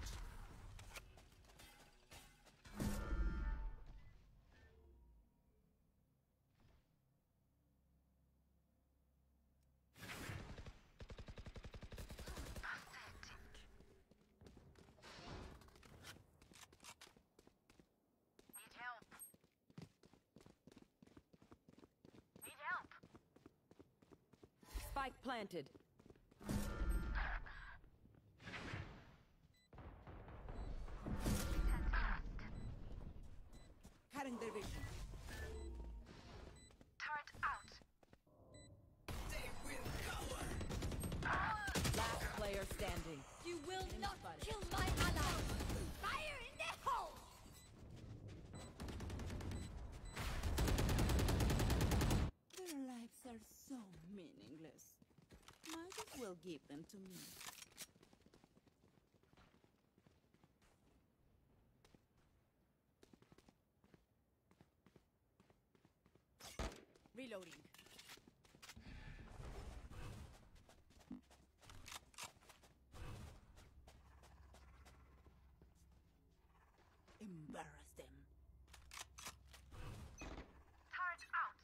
Need help. Need help. Spike planted. As them to me. Reloading. Embarrass them. Turret out.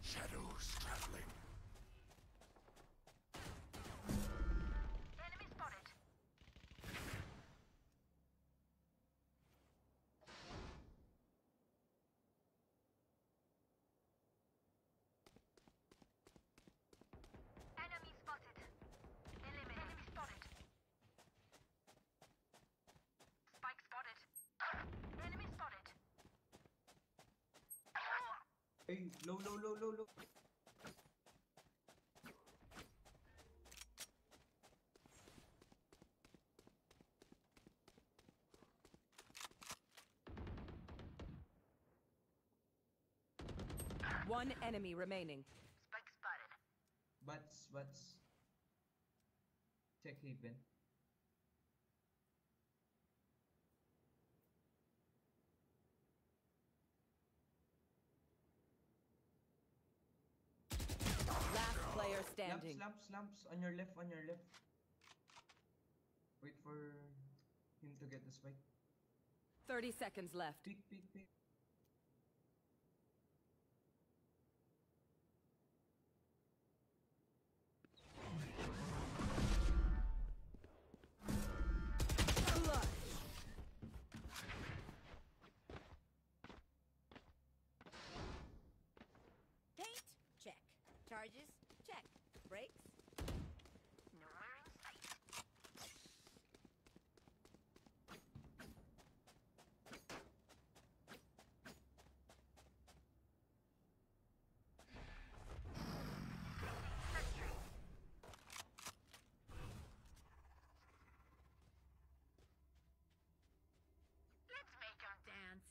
Shadows traveling. Enemy spotted. Enemy spotted. Eliminate. Enemy spotted. Spike spotted. Enemy spotted. Hey, low, low, low, low, low. One enemy remaining. Spike spotted. Bats, bats. Check haven. Last player Lamps, standing. Lamps. On your left, on your left. Wait for him to get the spike. 30 seconds left. Peek, peek, peek. Paint? Check. Charges? Check. Brakes? Nowhere in sight. Sentry. Let's make 'em dance.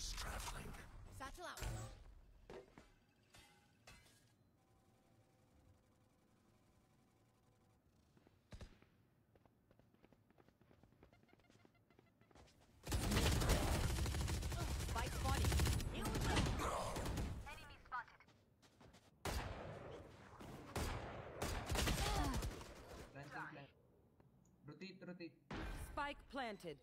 Shadows traveling. Satchel out. Spike spotted. Here we go. Enemy spotted. Rotate, rotate. Spike planted.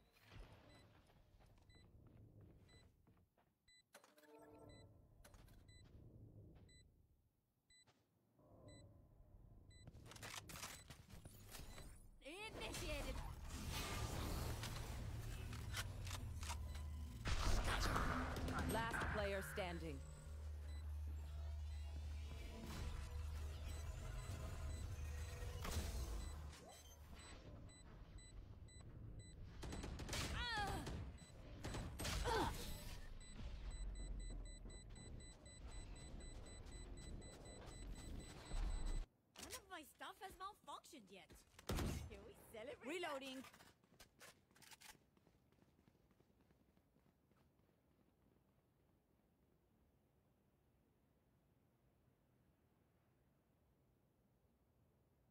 Reloading.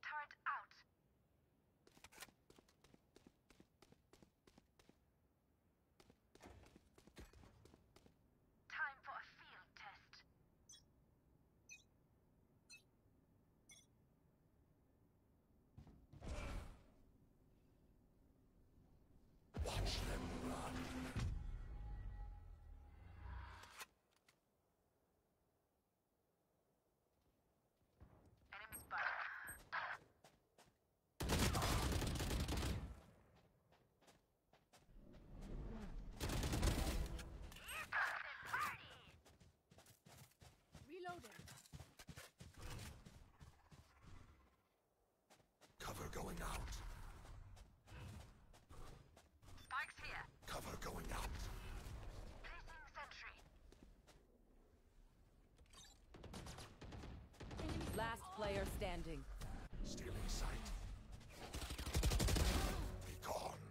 Turret out. Time going out. Spikes here. Cover going out. Placing sentry. Last player standing. Stealing sight. Be gone.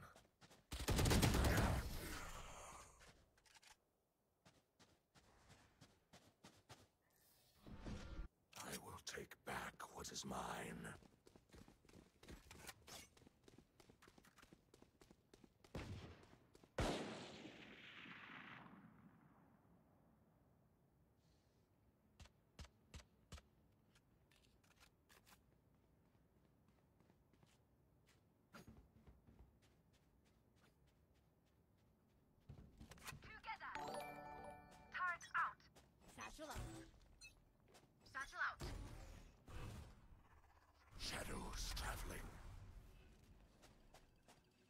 I will take back what is mine. Shadows traveling.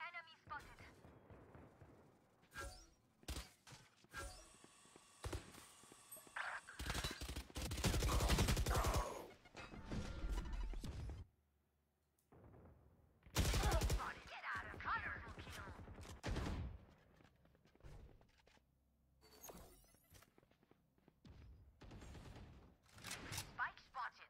Enemy spotted. Get out of Colorful kill. Spike spotted.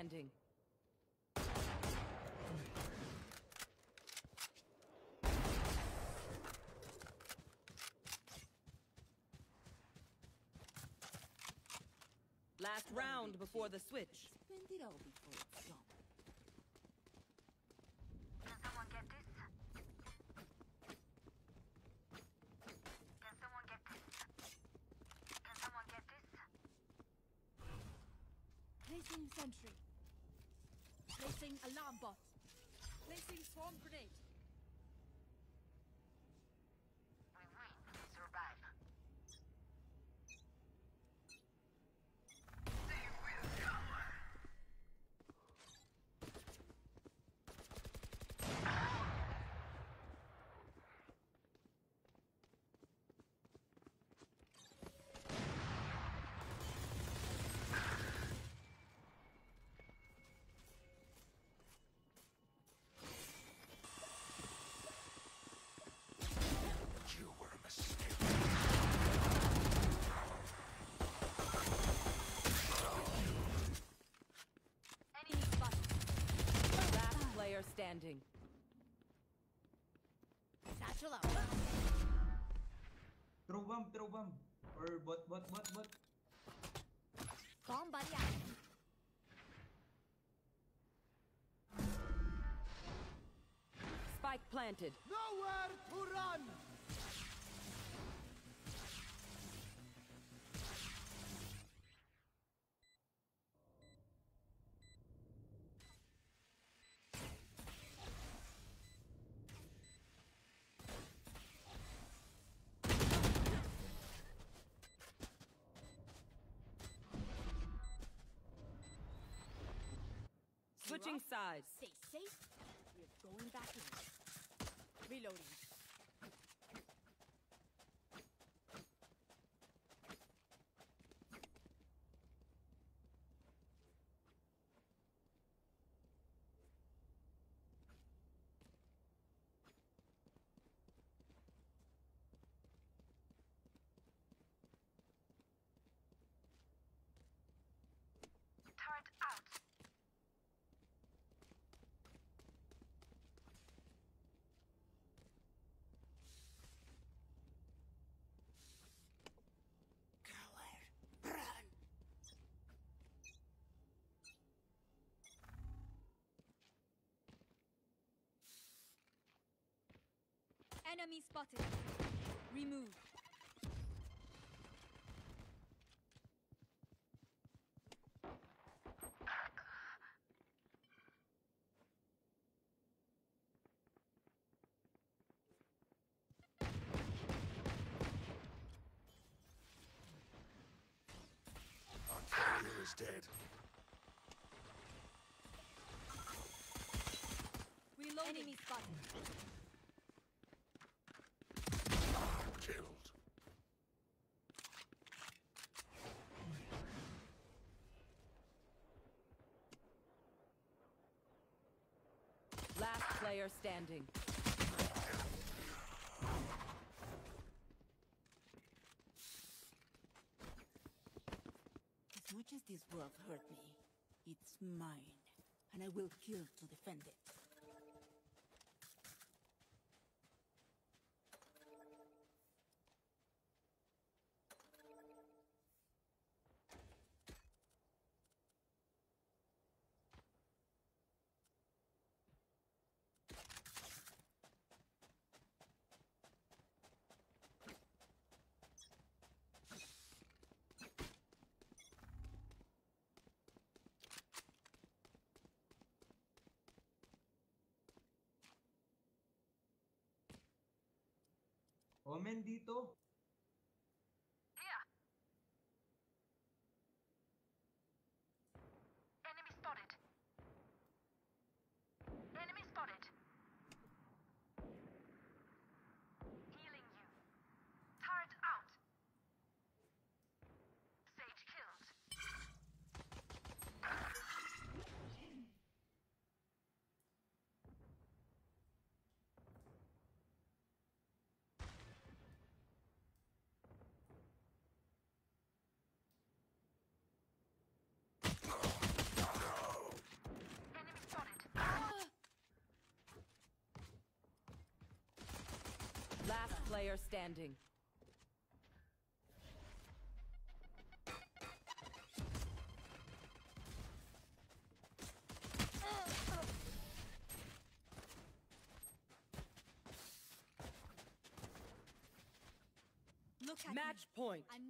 standing. Last round before the switch. Spend it all before it's gone. Can someone get this? Can someone get this? Can someone get this? Placing sentry. Placing alarm bot. Placing swarm grenade. We win. We survive. You were a mistake. Enemy spotted. Last player standing. Satchel out. Throw bomb, throw bomb. Or bot, bot, bot, bot. Bomb buddy out. Spike planted. Nowhere to run! Switching sides. Stay safe. We're going back in. Reloading. Enemy spotted. Remove. dead. Reloading. Enemy spotted. player standing. As much as this world hurt me, it's mine, and I will kill to defend it. Last player standing. Match me. point. I'm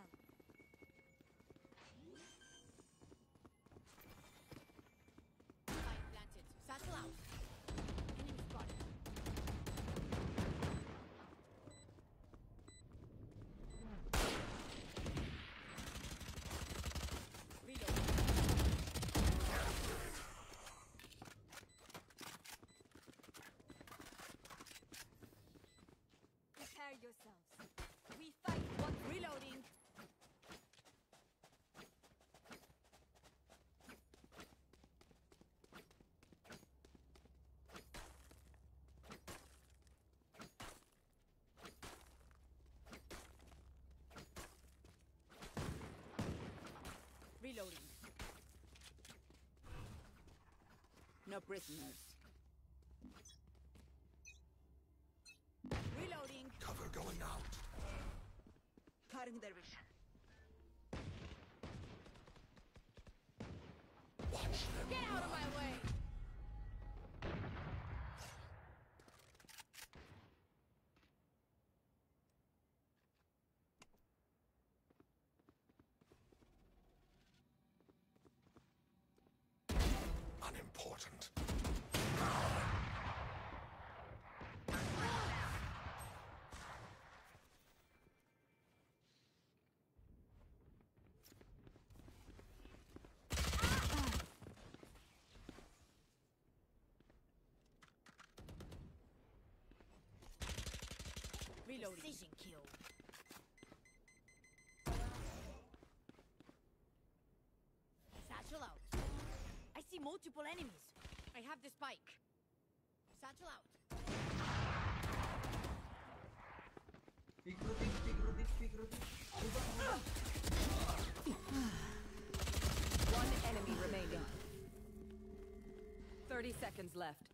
Reloading. No prisoners. Precision kill. Satchel out. I see multiple enemies. I have the spike. Satchel out. Peek rotate. Move back, move back. One enemy remaining. 30 seconds left.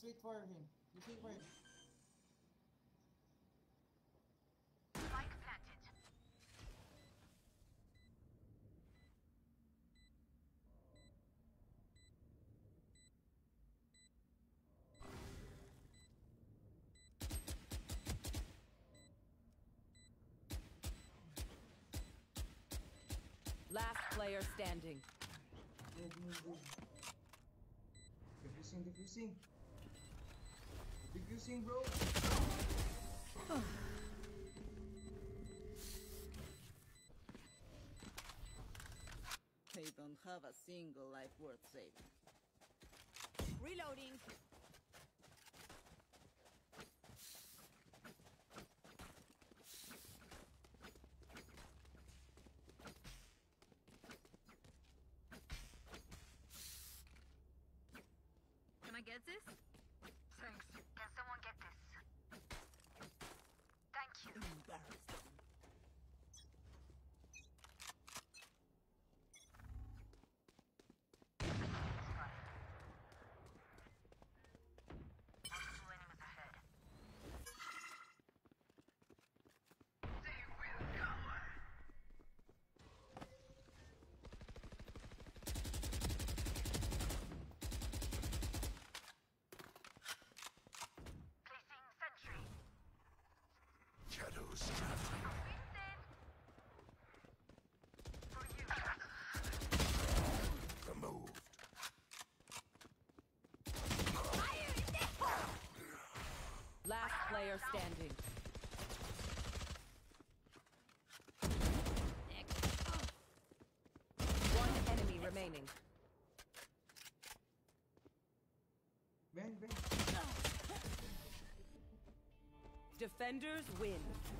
Just wait for him. Just wait for him. Spike planted. Last player standing. Move, move, move. Defusing, defusing. Defusing, bro. They don't have a single life worth saving. Reloading. Can I get this? Thanks. Can someone get this? Thank you. Embarrassing. Multiple enemies ahead. Placing sentry. Shadows traveling. Removed. Last player standing. One enemy remaining. Bang, bang. Defenders win.